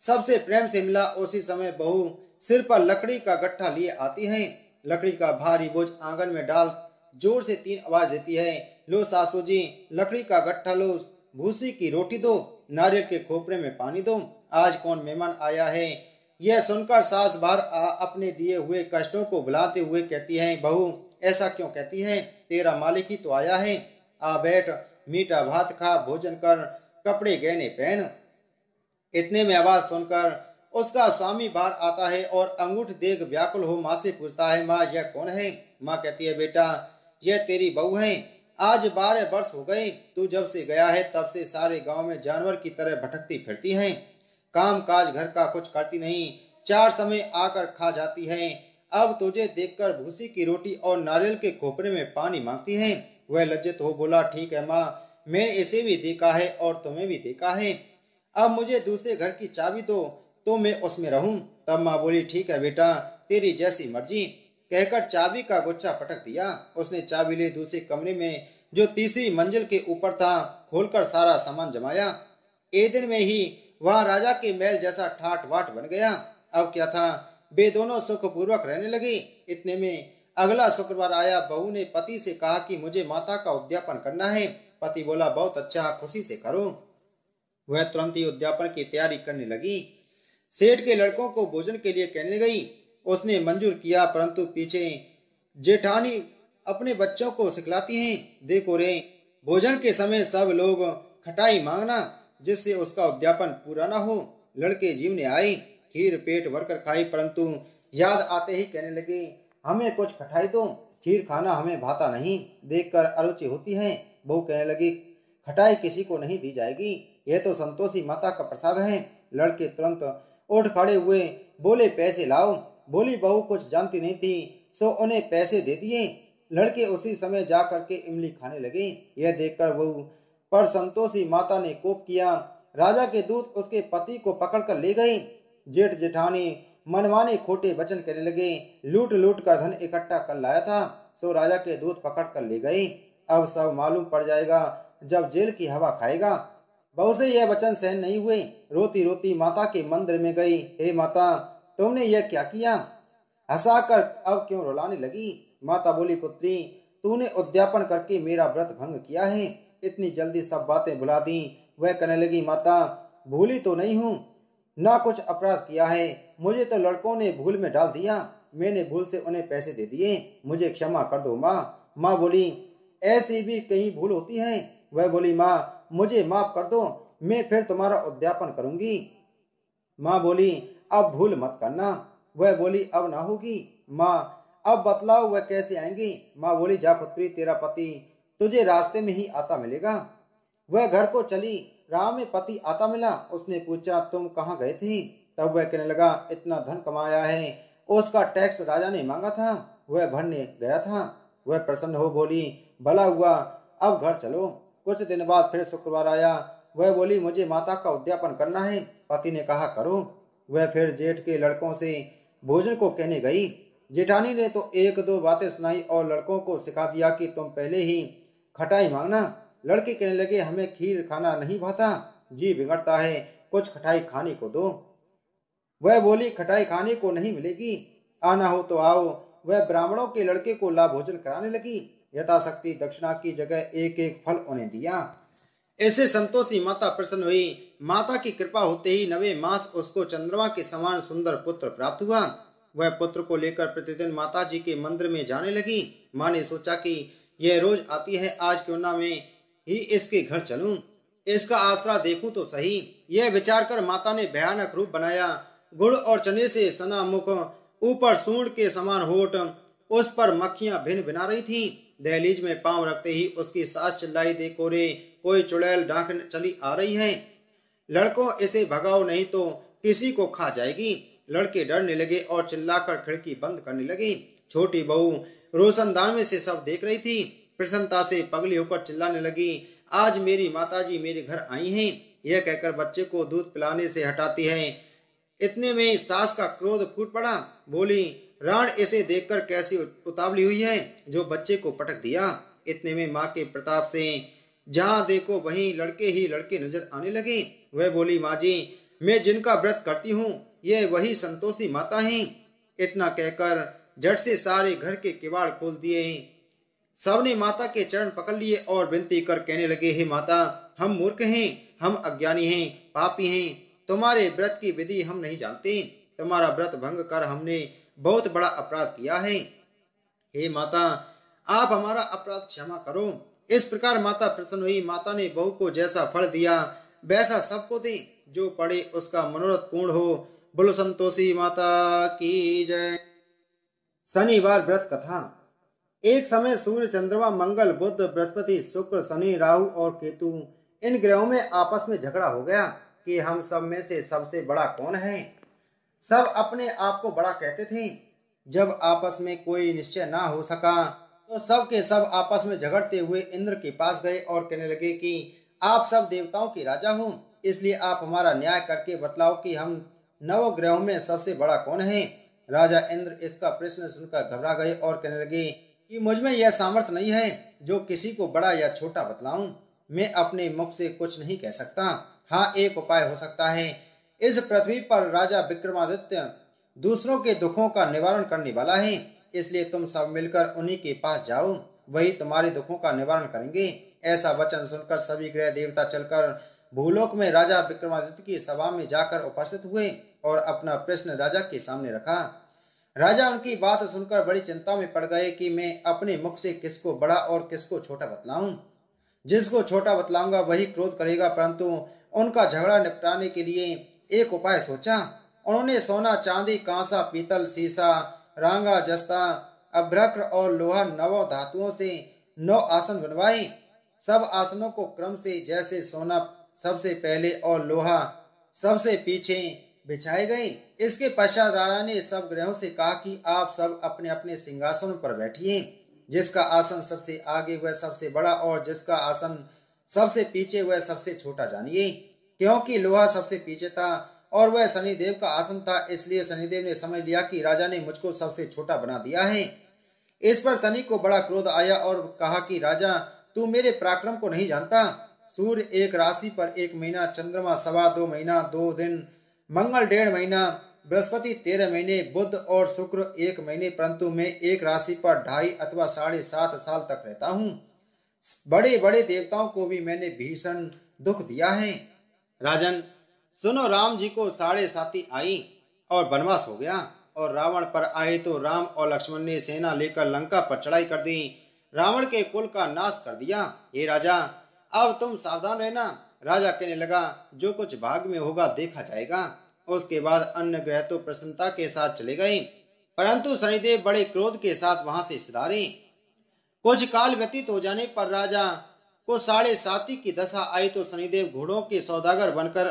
सबसे प्रेम से मिला, उसी समय बहू सिर पर लकड़ी का गट्ठा लिए आती है। लकड़ी का भारी बोझ आँगन में डाल ज़ोर से तीन आवाज़ देती है। लो सासू जी, लकड़ी का गट्ठा लो, भूसी की रोटी दो, नारियल के खोपड़े में पानी दो। आज कौन मेहमान आया है? यह सुनकर सास भर अपने दिए हुए कष्टों को बुलाते हुए कहती है, बहू, ऐसा क्यों कहती है? तेरा मालिक ही तो आया है। आ बैठ, मीठा भात खा, भोजन कर, कपड़े गहने पहन। इतने में आवाज़ सुनकर उसका स्वामी बाहर आता है और अंगूठ देख व्याकुल हो माँ से पूछता है, माँ, यह कौन है? माँ कहती है, बेटा, यह तेरी बहू है। आज बारह वर्ष हो गए। तू जब से गया है, तब से सारे गाँव में जानवर की तरह भटकती फिरती है। काम काज घर का कुछ करती नहीं, चार समय आकर खा जाती है। अब तुझे देखकर भूसी की रोटी और नारियल के खोपड़े में पानी मांगती है। वह लज्जित हो बोला, ठीक है माँ, मैंने इसे भी देखा है और तुम्हें भी देखा है। अब मुझे दूसरे घर की चाबी दो तो मैं उसमें रहूँ। तब माँ बोली, ठीक है बेटा, तेरी जैसी मर्ज़ी। कहकर चाबी का गुच्छा पटक दिया। उसने चाबी ले दूसरे कमरे में, जो तीसरी मंजिल के ऊपर था, खोलकर सारा सामान जमाया। एक दिन में ही वह राजा के महल जैसा ठाट वाट बन गया। अब क्या था? वे दोनों सुख पूर्वक रहने लगे। इतने में अगला शुक्रवार आया। बहू ने पति से कहा कि मुझे माता का उद्यापन करना है। पति बोला, बहुत अच्छा खुशी से करो। वह तुरंत ही उद्यापन की तैयारी करने लगी। सेठ के लड़कों को भोजन के लिए कहने गई उसने मंजूर किया, परंतु पीछे जेठानी अपने बच्चों को सिखलाती हैं। देखो रे, भोजन के समय सब लोग खटाई मांगना जिससे उसका उद्यापन पूरा ना हो। लड़के जीवने आए खीर पेट भरकर खाई, परंतु याद आते ही कहने लगे, हमें कुछ खटाई दो, खीर खाना हमें भाता नहीं। देखकर अरुचि होती है। बहू कहने लगी, खटाई किसी को नहीं दी जाएगी। यह तो संतोषी माता का प्रसाद है। लड़के तुरंत उठ खड़े हुए, बोले, पैसे लाओ। बोली, बहू कुछ जानती नहीं थी, सो उन्हें पैसे दे दिए। लड़के उसी समय जा करके इमली खाने लगे। यह देखकर वो पर संतोषी माता ने कोप किया। राजा के दूत उसके पति को पकड़कर ले गए। जेठ जेठानी मनमाने खोटे वचन करने लगे। लूट लूट कर धन इकट्ठा कर लाया था, सो राजा के दूत पकड़ कर ले गए। अब सब मालूम पड़ जाएगा जब जेल की हवा खाएगा। बहु से यह वचन सहन नहीं हुए। रोती रोती माता के मंदिर में गई। हे माता, तुमने यह क्या किया? हंसा कर अब क्यों रुलाने लगी? माता बोली, पुत्री, तूने उद्यापन करके मेरा व्रत भंग किया है। इतनी जल्दी सब बातें भुला दी। वह कहने लगी, माता, भूली तो नहीं हूँ। ना कुछ अपराध किया है। मुझे तो लड़कों ने भूल में डाल दिया। मैंने भूल से उन्हें पैसे दे दिए। मुझे क्षमा कर दो, माँ। माँ बोली, ऐसी भी कहीं भूल होती है? वह बोली, माँ, मुझे माफ़ कर दो। मैं फिर तुम्हारा उद्यापन करूँगी। माँ बोली, अब भूल मत करना। वह बोली, अब ना होगी। माँ, अब बतलाओ वह कैसे आएँगी? माँ बोली, जा पुत्री, तेरा पति। तुझे रास्ते में ही आता मिलेगा। वह घर को चली राह में पति आता मिला। उसने पूछा, तुम कहाँ गए थे? तब वह कहने लगा, इतना धन कमाया है। उसका टैक्स राजा ने मांगा था। वह भरने गया था। वह प्रसन्न हो बोली, भला हुआ, अब घर चलो। कुछ दिन बाद फिर शुक्रवार आया। वह बोली, मुझे माता का उद्यापन करना है। पति ने कहा, करो। वह फिर जेठ के लड़कों से भोजन को कहने गई। जेठानी ने तो एक दो बातें सुनाई और लड़कों को सिखा दिया कि तुम पहले ही खटाई मांगना। लड़के कहने लगे, हमें खीर खाना नहीं भाता, जी बिगड़ता है, कुछ खटाई खाने को दो। वह बोली, खटाई खाने को नहीं मिलेगी, आना हो तो आओ। वह ब्राह्मणों के लड़के को ला भोजन कराने लगी। यथाशक्ति दक्षिणा की जगह एक एक फल उन्हें दिया। ऐसे संतोषी माता प्रसन्न हुई। माता की कृपा होते ही नवे मास उसको चंद्रमा के समान सुंदर पुत्र प्राप्त हुआ। वह पुत्र को लेकर प्रतिदिन माता जी के मंदिर में जाने लगी। माँ ने सोचा कि यह रोज आती है, आज क्यों ना मैं ही इसके घर चलूँ? इसका आसरा देखूँ तो सही। यह विचार कर माता ने भयानक रूप बनाया। गुड़ और चने से सना मुख, ऊपर सूंड के समान होठ, उस पर मक्खियाँ भिन भिना रही थी। दहलीज में पाँव रखते ही उसकी सास चिल्लाई देखो रे कोई चुड़ैल डाक चली आ रही है। लड़कों, इसे भगाओ नहीं तो किसी को खा जाएगी। लड़के डरने लगे और चिल्लाकर खिड़की बंद करने लगे। छोटी बहू रोशनदान में से सब देख रही थी। प्रसन्नता से पगली होकर चिल्लाने लगी, आज मेरी माताजी मेरे घर आई हैं। यह कहकर बच्चे को दूध पिलाने से हटाती है। इतने में सास का क्रोध फूट पड़ा। बोली, राण, इसे देखकर कैसी उतावली हुई है जो बच्चे को पटक दिया? इतने में माँ के प्रताप से, जहाँ देखो वहीं लड़के ही लड़के नज़र आने लगे। वह बोली, माँ जी, मैं जिनका व्रत करती हूँ, ये वही संतोषी माता हैं। इतना कहकर झट से सारे घर के किवाड़ खोल दिए सबने माता के चरण पकड़ लिए और विनती कर कहने लगे, हे माता, हम मूर्ख हैं, हम अज्ञानी हैं, पापी हैं। तुम्हारे व्रत की विधि हम नहीं जानते। तुम्हारा व्रत भंग कर हमने बहुत बड़ा अपराध किया है। हे माता, आप हमारा अपराध क्षमा करो। इस प्रकार माता प्रसन्न हुई। माता ने बहू को जैसा फल दिया, वैसा सबको दे। जो पड़े उसका मनोरथ पूर्ण हो। बोलो संतोषी माता की जय। शनिवार व्रत कथा। एक समय सूर्य, चंद्रमा, मंगल बुद्ध बृहस्पति, शुक्र, शनि, राहु और केतु इन ग्रहों में आपस में झगड़ा हो गया कि हम सब में से सबसे बड़ा कौन है? सब अपने आप को बड़ा कहते थे। जब आपस में कोई निश्चय ना हो सका तो सब के सब आपस में झगड़ते हुए इंद्र के पास गए और कहने लगे कि, आप सब देवताओं के राजा हो। इसलिए आप हमारा न्याय करके बतलाओ कि हम नव ग्रहों में सबसे बड़ा कौन है? राजा इंद्र इसका प्रश्न सुनकर घबरा गए और कहने लगे कि मुझमें यह सामर्थ्य नहीं है जो किसी को बड़ा या छोटा बतलाऊं। मैं अपने मुख से कुछ नहीं कह सकता। हाँ एक उपाय हो सकता है। इस पृथ्वी पर राजा विक्रमादित्य दूसरों के दुखों का निवारण करने वाला है। इसलिए तुम सब मिलकर उन्हीं के पास जाओ। वही तुम्हारे दुखों का निवारण करेंगे। ऐसा वचन सुनकर सभी ग्रह देवता चलकर भूलोक में राजा विक्रमादित्य की सभा में जाकर उपस्थित हुए और अपना प्रश्न राजा के सामने रखा। राजा उनकी बात सुनकर बड़ी चिंता में पड़ गए कि मैं अपने मुख से किसको बड़ा और किसको छोटा बतलाऊं। जिसको छोटा बतलाऊँगा वही क्रोध करेगा, परंतु उनका झगड़ा निपटाने के लिए एक उपाय सोचा। उन्होंने सोना, चांदी, कांसा, पीतल, सीसा, रांगा, जस्ता अभ्रक्र और लोहा नवो धातुओं से नौ आसन बनवाए। सब आसनों को क्रम से जैसे सोना सबसे पहले और लोहा सबसे पीछे बिछाए गए। इसके पश्चात राजा ने सब ग्रहों से कहा कि आप सब अपने अपने सिंहासन पर बैठिए, जिसका आसन सबसे आगे वह सबसे बड़ा और जिसका आसन सबसे पीछे वह सबसे छोटा जानिए। क्योंकि लोहा सबसे पीछे था और वह शनिदेव का आसन था, इसलिए शनिदेव ने समझ लिया कि राजा ने मुझको सबसे छोटा बना दिया है। इस पर शनि को बड़ा क्रोध आया और कहा कि, राजा, तू मेरे पराक्रम को नहीं जानता? सूर्य एक राशि पर एक महीना, चंद्रमा सवा दो महीना, दो दिन, मंगल डेढ़ महीना, बृहस्पति तेरह महीने बुद्ध और शुक्र एक महीने, परंतु मैं एक राशि पर ढाई अथवा साढ़े सात साल तक रहता हूँ। बड़े बड़े देवताओं को भी मैंने भीषण दुख दिया है। राजन, सुनो, राम जी को साढ़े साथी आई और वनवास हो गया और रावण पर आए तो राम और लक्ष्मण ने सेना लेकर लंका पर चढ़ाई कर दी। रावण के कुल का नाश कर दिया। हे राजा अब तुम सावधान रहना। राजा कहने लगा, जो कुछ भाग में होगा देखा जाएगा। उसके बाद अन्य ग्रह तो प्रसन्नता के साथ चले गए। परंतु शनिदेव बड़े क्रोध के साथ वहाँ से सुधारे। कुछ काल व्यतीत हो जाने पर राजा को साढ़े साथी की दशा आई तो शनिदेव घोड़ों के सौदागर बनकर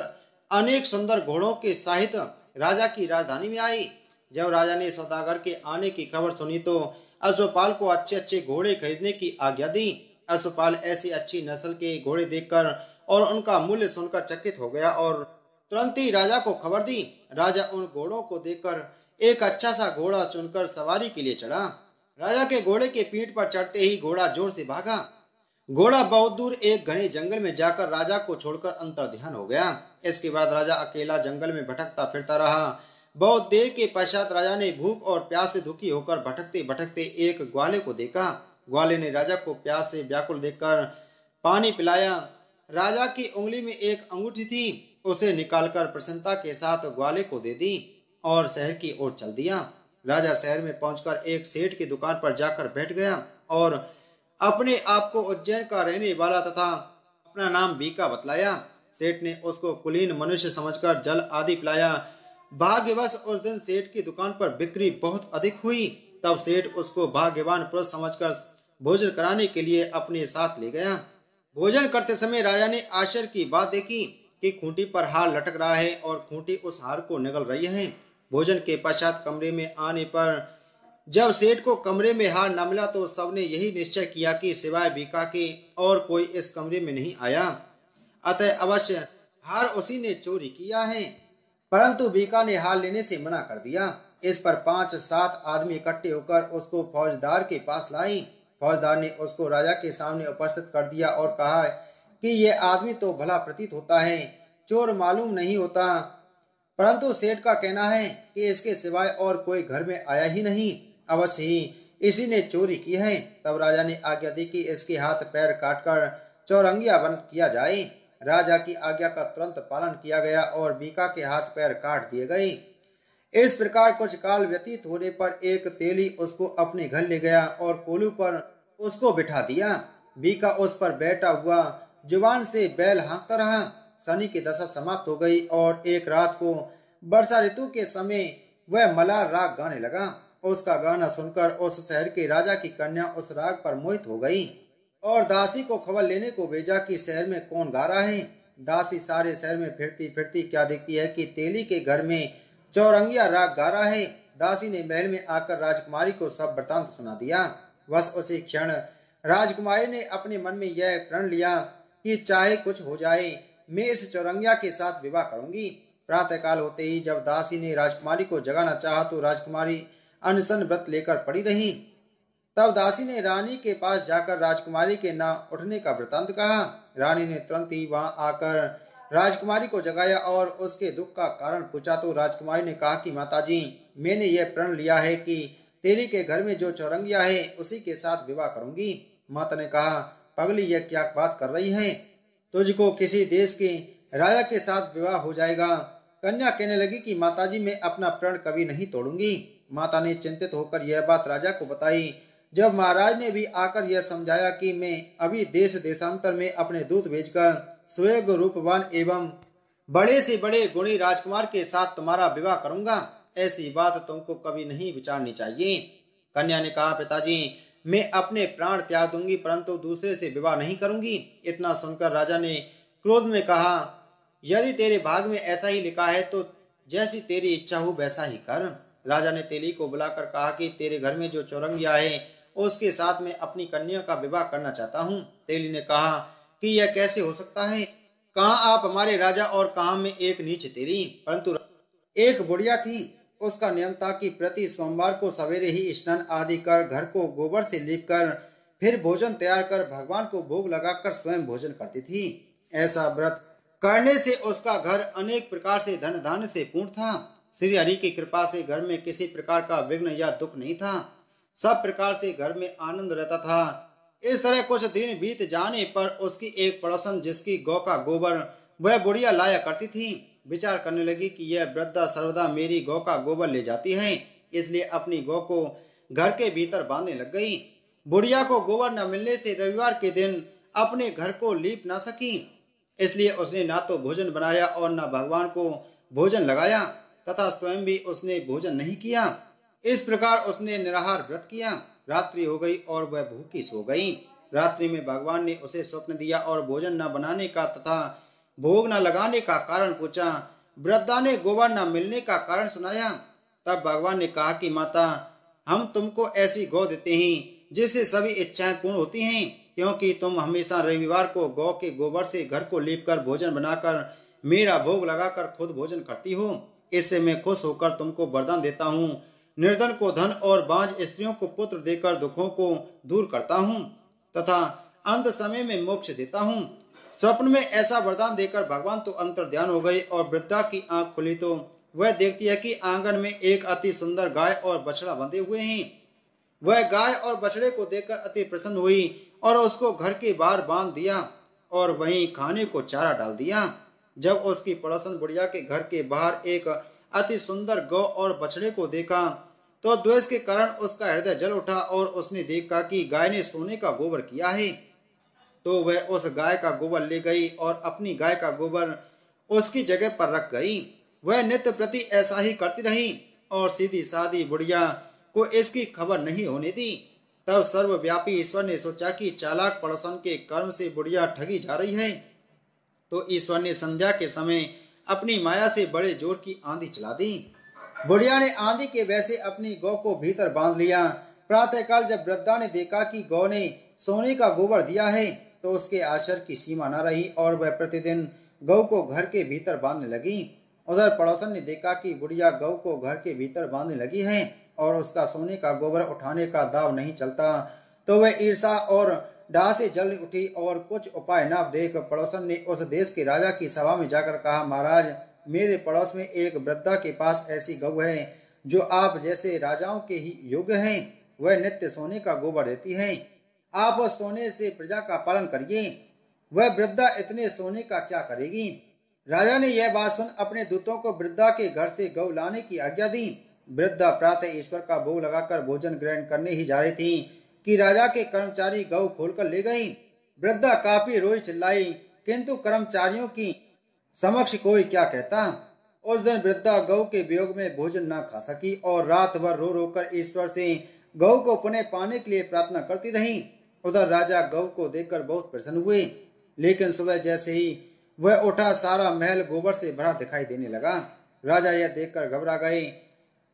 अनेक सुंदर घोड़ों के साहित राजा की राजधानी में आई जब राजा ने सौदागर के आने की खबर सुनी तो अश्वपाल को अच्छे अच्छे घोड़े खरीदने की आज्ञा दी। अश्वपाल ऐसी अच्छी नस्ल के घोड़े देखकर और उनका मूल्य सुनकर चकित हो गया और तुरंत ही राजा को खबर दी। राजा उन घोड़ों को देखकर एक अच्छा सा घोड़ा चुनकर सवारी के लिए चढ़ा। राजा के घोड़े के पीठ पर चढ़ते ही घोड़ा ज़ोर से भागा। घोड़ा बहुत दूर एक घने जंगल में जाकर राजा को छोड़कर अंतर ध्यान हो गया। इसके बाद राजा अकेला जंगल में भटकता फिरता रहा। बहुत देर के पश्चात राजा ने भूख और प्यास से दुखी होकर भटकते भटकते एक ग्वाले को देखा। ग्वाले ने राजा को प्यास से व्याकुल देखकर पानी पिलाया। राजा की उंगली में एक अंगूठी थी, उसे निकालकर प्रसन्नता के साथ ग्वाले को दे दी और शहर की ओर चल दिया। राजा शहर में पहुंचकर एक सेठ की दुकान पर जाकर बैठ गया और अपने आप को उज्जैन का रहने वाला तथा अपना नाम बीका बतलाया। सेठ ने उसको कुलीन मनुष्य समझकर जल आदि पिलाया। भाग्यवश उस दिन सेठ की दुकान पर बिक्री बहुत अधिक हुई। तब सेठ उसको भाग्यवान पुरुष समझकर भोजन कराने के लिए अपने साथ ले गया। भोजन करते समय राजा ने आश्चर्य की बात देखी कि खूंटी पर हार लटक रहा है और खूंटी उस हार को निगल रही है। भोजन के पश्चात कमरे में आने पर जब सेठ को कमरे में हार न मिला तो सबने यही निश्चय किया कि सिवाय बीका के और कोई इस कमरे में नहीं आया। अतः अवश्य हार उसी ने चोरी किया है। परंतु बीका ने हार लेने से मना कर दिया। इस पर पाँच सात आदमी इकट्ठे होकर उसको फौजदार के पास लाई फौजदार ने उसको राजा के सामने उपस्थित कर दिया और कहा कि ये आदमी तो भला प्रतीत होता है, चोर मालूम नहीं होता। परंतु सेठ का कहना है कि इसके सिवाय और कोई घर में आया ही नहीं। अवश्य ही, इसी ने चोरी की है। तब राजा ने आज्ञा दी कि इसके हाथ पैर काटकर चौरंगिया बन किया जाए। राजा की आज्ञा का तुरंत पालन किया गया और बीका के हाथ पैर काट दिए गए। इस प्रकार कुछ काल व्यतीत होने पर एक तेली उसको अपने घर ले गया और कोलू पर उसको बिठा दिया। बीका उस पर बैठा हुआ ज़ुबान से बैल हाँकता रहा। शनि की दशा समाप्त हो गई और एक रात को वर्षा ऋतु के समय वह मलार राग गाने लगा। उसका गाना सुनकर उस शहर के राजा की कन्या उस राग पर मोहित हो गई और दासी को खबर लेने को भेजा कि शहर में कौन गा रहा है। दासी सारे शहर में फिरती फिरती क्या देखती है कि तेली के घर में चौरंगिया राग गा रहा है। दासी ने महल में आकर राजकुमारी को सब वृतांत सुना दिया। बस उसी क्षण राजकुमारी ने अपने मन में यह प्रण लिया कि चाहे कुछ हो जाए, मैं इस चौरंगिया के साथ विवाह करूँगी। प्रातः काल होते ही जब दासी ने राजकुमारी को जगाना चाहा तो राजकुमारी अनशन व्रत लेकर पड़ी रही। तब दासी ने रानी के पास जाकर राजकुमारी के न उठने का वृतांत कहा। रानी ने तुरंत ही वहाँ आकर राजकुमारी को जगाया और उसके दुख का कारण पूछा तो राजकुमारी ने कहा कि, माताजी, मैंने यह प्रण लिया है कि तेरी के घर में जो चौरंगिया है, उसी के साथ विवाह करूँगी। माता ने कहा, पगली, यह क्या बात कर रही है? तुझको किसी देश के राजा के साथ विवाह हो जाएगा। कन्या कहने लगी कि, माताजी, मैं अपना प्रण कभी नहीं तोड़ूँगी। माता ने चिंतित होकर यह बात राजा को बताई। जब महाराज ने भी आकर यह समझाया कि, मैं अभी देश देशांतर में अपने दूत भेजकर स्वयं रूपवान एवं बड़े से बड़े गुणी राजकुमार के साथ तुम्हारा विवाह करूँगा। ऐसी बात तुमको कभी नहीं विचारनी चाहिए। कन्या ने कहा, पिताजी, मैं अपने प्राण त्याग दूँगी, परंतु दूसरे से विवाह नहीं करूँगी। इतना सुनकर राजा ने क्रोध में कहा, यदि तेरे भाग में ऐसा ही लिखा है तो जैसी तेरी इच्छा हो वैसा ही कर। राजा ने तेली को बुलाकर कहा कि तेरे घर में जो चौरंगिया है, उसके साथ में अपनी कन्या का विवाह करना चाहता हूँ। तेली ने कहा कि यह कैसे हो सकता है? कहा आप हमारे राजा और कहा में एक नीच तेरी? परंतु एक बुढ़िया थी, उसका नियम था कि प्रति सोमवार को सवेरे ही स्नान आदि कर घर को गोबर से लीप कर फिर भोजन तैयार कर भगवान को भोग लगाकर स्वयं भोजन करती थी। ऐसा व्रत करने से उसका घर अनेक प्रकार से धन धान से पूर्ण था। श्री हरि की कृपा से घर में किसी प्रकार का विघ्न या दुख नहीं था। सब प्रकार से घर में आनंद रहता था। इस तरह कुछ दिन बीत जाने पर उसकी एक पड़ोसन, जिसकी गौ का गोबर वह बुढ़िया लाया करती थी, विचार करने लगी कि यह वृद्धा सर्वदा मेरी गौ का गोबर ले जाती है। इसलिए अपनी गौ को घर के भीतर बांधने लग गई। बुढ़िया को गोबर न मिलने से रविवार के दिन अपने घर को लीप न सकी। इसलिए उसने ना तो भोजन बनाया और न भगवान को भोजन लगाया, तथा स्वयं भी उसने भोजन नहीं किया। इस प्रकार उसने निराहार व्रत किया। रात्रि हो गई और वह भूखी सो गई। रात्रि में भगवान ने उसे स्वप्न दिया और भोजन न बनाने का तथा भोग न लगाने का कारण पूछा। वृद्धा ने गोबर न मिलने का कारण सुनाया। तब भगवान ने कहा कि, माता, हम तुमको ऐसी गौ देते हैं, जिससे सभी इच्छाएँ पूर्ण होती हैं, क्योंकि तुम हमेशा रविवार को गौ के गोबर से घर को लीप कर भोजन बनाकर मेरा भोग लगाकर खुद भोजन करती हो। इससे मैं खुश होकर तुमको वरदान देता हूँ। निर्धन को धन और बांझ स्त्रियों को पुत्र देकर दुखों को दूर करता हूँ, तथा अंत समय में मोक्ष देता हूँ। स्वप्न में ऐसा वरदान देकर भगवान तो अंतर ध्यान हो गई और वृद्धा की आँख खुली तो वह देखती है कि आँगन में एक अति सुंदर गाय और बछड़ा बंधे हुए हैं। वह गाय और बछड़े को देखकर अति प्रसन्न हुई और उसको घर के बाहर बाँध दिया और वहीं खाने को चारा डाल दिया। जब उसकी पड़ोसन बुढ़िया के घर के बाहर एक अति सुंदर गौ और बछड़े को देखा तो द्वेष के कारण उसका हृदय जल उठा और उसने देखा कि गाय ने सोने का गोबर किया है। तो वह उस गाय का गोबर ले गई और अपनी गाय का गोबर उसकी जगह पर रख गई। वह नित्य प्रति ऐसा ही करती रही और सीधी सादी बुढ़िया को इसकी खबर नहीं होने दी। तब सर्वव्यापी ईश्वर ने सोचा कि चालाक पड़ोसन के कर्म से बुढ़िया ठगी जा रही है। तो ईश्वर ने संध्या के समय अपनी माया से बड़े ज़ोर की आंधी चला दी। बुढ़िया ने आंधी के वैसे अपनी गौ को भीतर बाँध लिया। प्रातःकाल जब वृद्धा ने देखा कि गौ ने सोने का गोबर दिया है तो उसके आश्चर्य की सीमा न रही और वह प्रतिदिन गौ को घर के भीतर बांधने लगी। उधर पड़ोसन ने देखा कि बुढ़िया गौ को घर के भीतर बांधने लगी है और उसका सोने का गोबर उठाने का दाव नहीं चलता। तो वह ईर्षा और डाह से जल उठी और कुछ उपाय न देख पड़ोसन ने उस देश के राजा की सभा में जाकर कहा, महाराज, मेरे पड़ोस में एक वृद्धा के पास ऐसी गऊ है, जो आप जैसे राजाओं के ही योग्य है, वह नित्य सोने का गोबर देती है। आप उस सोने से प्रजा का पालन करिए। वह वृद्धा इतने सोने का क्या करेगी? राजा ने यह बात सुन अपने दूतों को वृद्धा के घर से गौ लाने की आज्ञा दी। वृद्धा प्रातः ईश्वर का भोग लगाकर भोजन ग्रहण करने ही जा रही थी। कि राजा के कर्मचारी गौ खोलकर ले गई। वृद्धा काफ़ी रोई चिल्लाई किंतु कर्मचारियों की समक्ष कोई क्या कहता? उस दिन वृद्धा गौ के वियोग में भोजन न खा सकी और रात भर रो रो कर ईश्वर से गौ को पुनः पाने के लिए प्रार्थना करती रही। उधर राजा गौ को देखकर बहुत प्रसन्न हुए, लेकिन सुबह जैसे ही वह उठा, सारा महल गोबर से भरा दिखाई देने लगा। राजा यह देखकर घबरा गए।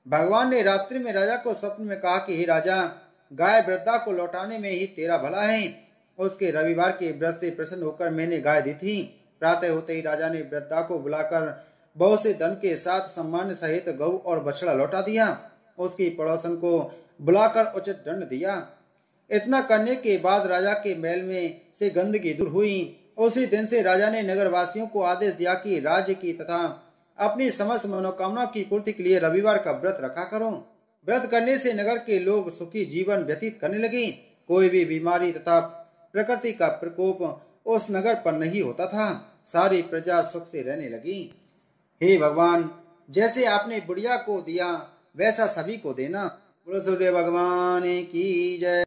भगवान ने रात्रि में राजा को स्वप्न में कहा कि, हे राजा गाय वृद्धा को लौटाने में ही तेरा भला है। उसके रविवार के व्रत से प्रसन्न होकर मैंने गाय दी थी। प्रातः होते ही राजा ने वृद्धा को बुलाकर बहुत से धन के साथ सम्मान सहित गौ और बछड़ा लौटा दिया। उसकी पड़ोसन को बुलाकर उचित दंड दिया। इतना करने के बाद राजा के महल में से गंदगी दूर हुई। उसी दिन से राजा ने नगर वासियों को आदेश दिया कि राज्य की तथा अपनी समस्त मनोकामना की पूर्ति के लिए रविवार का व्रत रखा करो। व्रत करने से नगर के लोग सुखी जीवन व्यतीत करने लगे। कोई भी बीमारी तथा प्रकृति का प्रकोप उस नगर पर नहीं होता था। सारी प्रजा सुख से रहने लगी। हे भगवान, जैसे आपने बुढ़िया को दिया, वैसा सभी को देना। सूर्य भगवान की जय।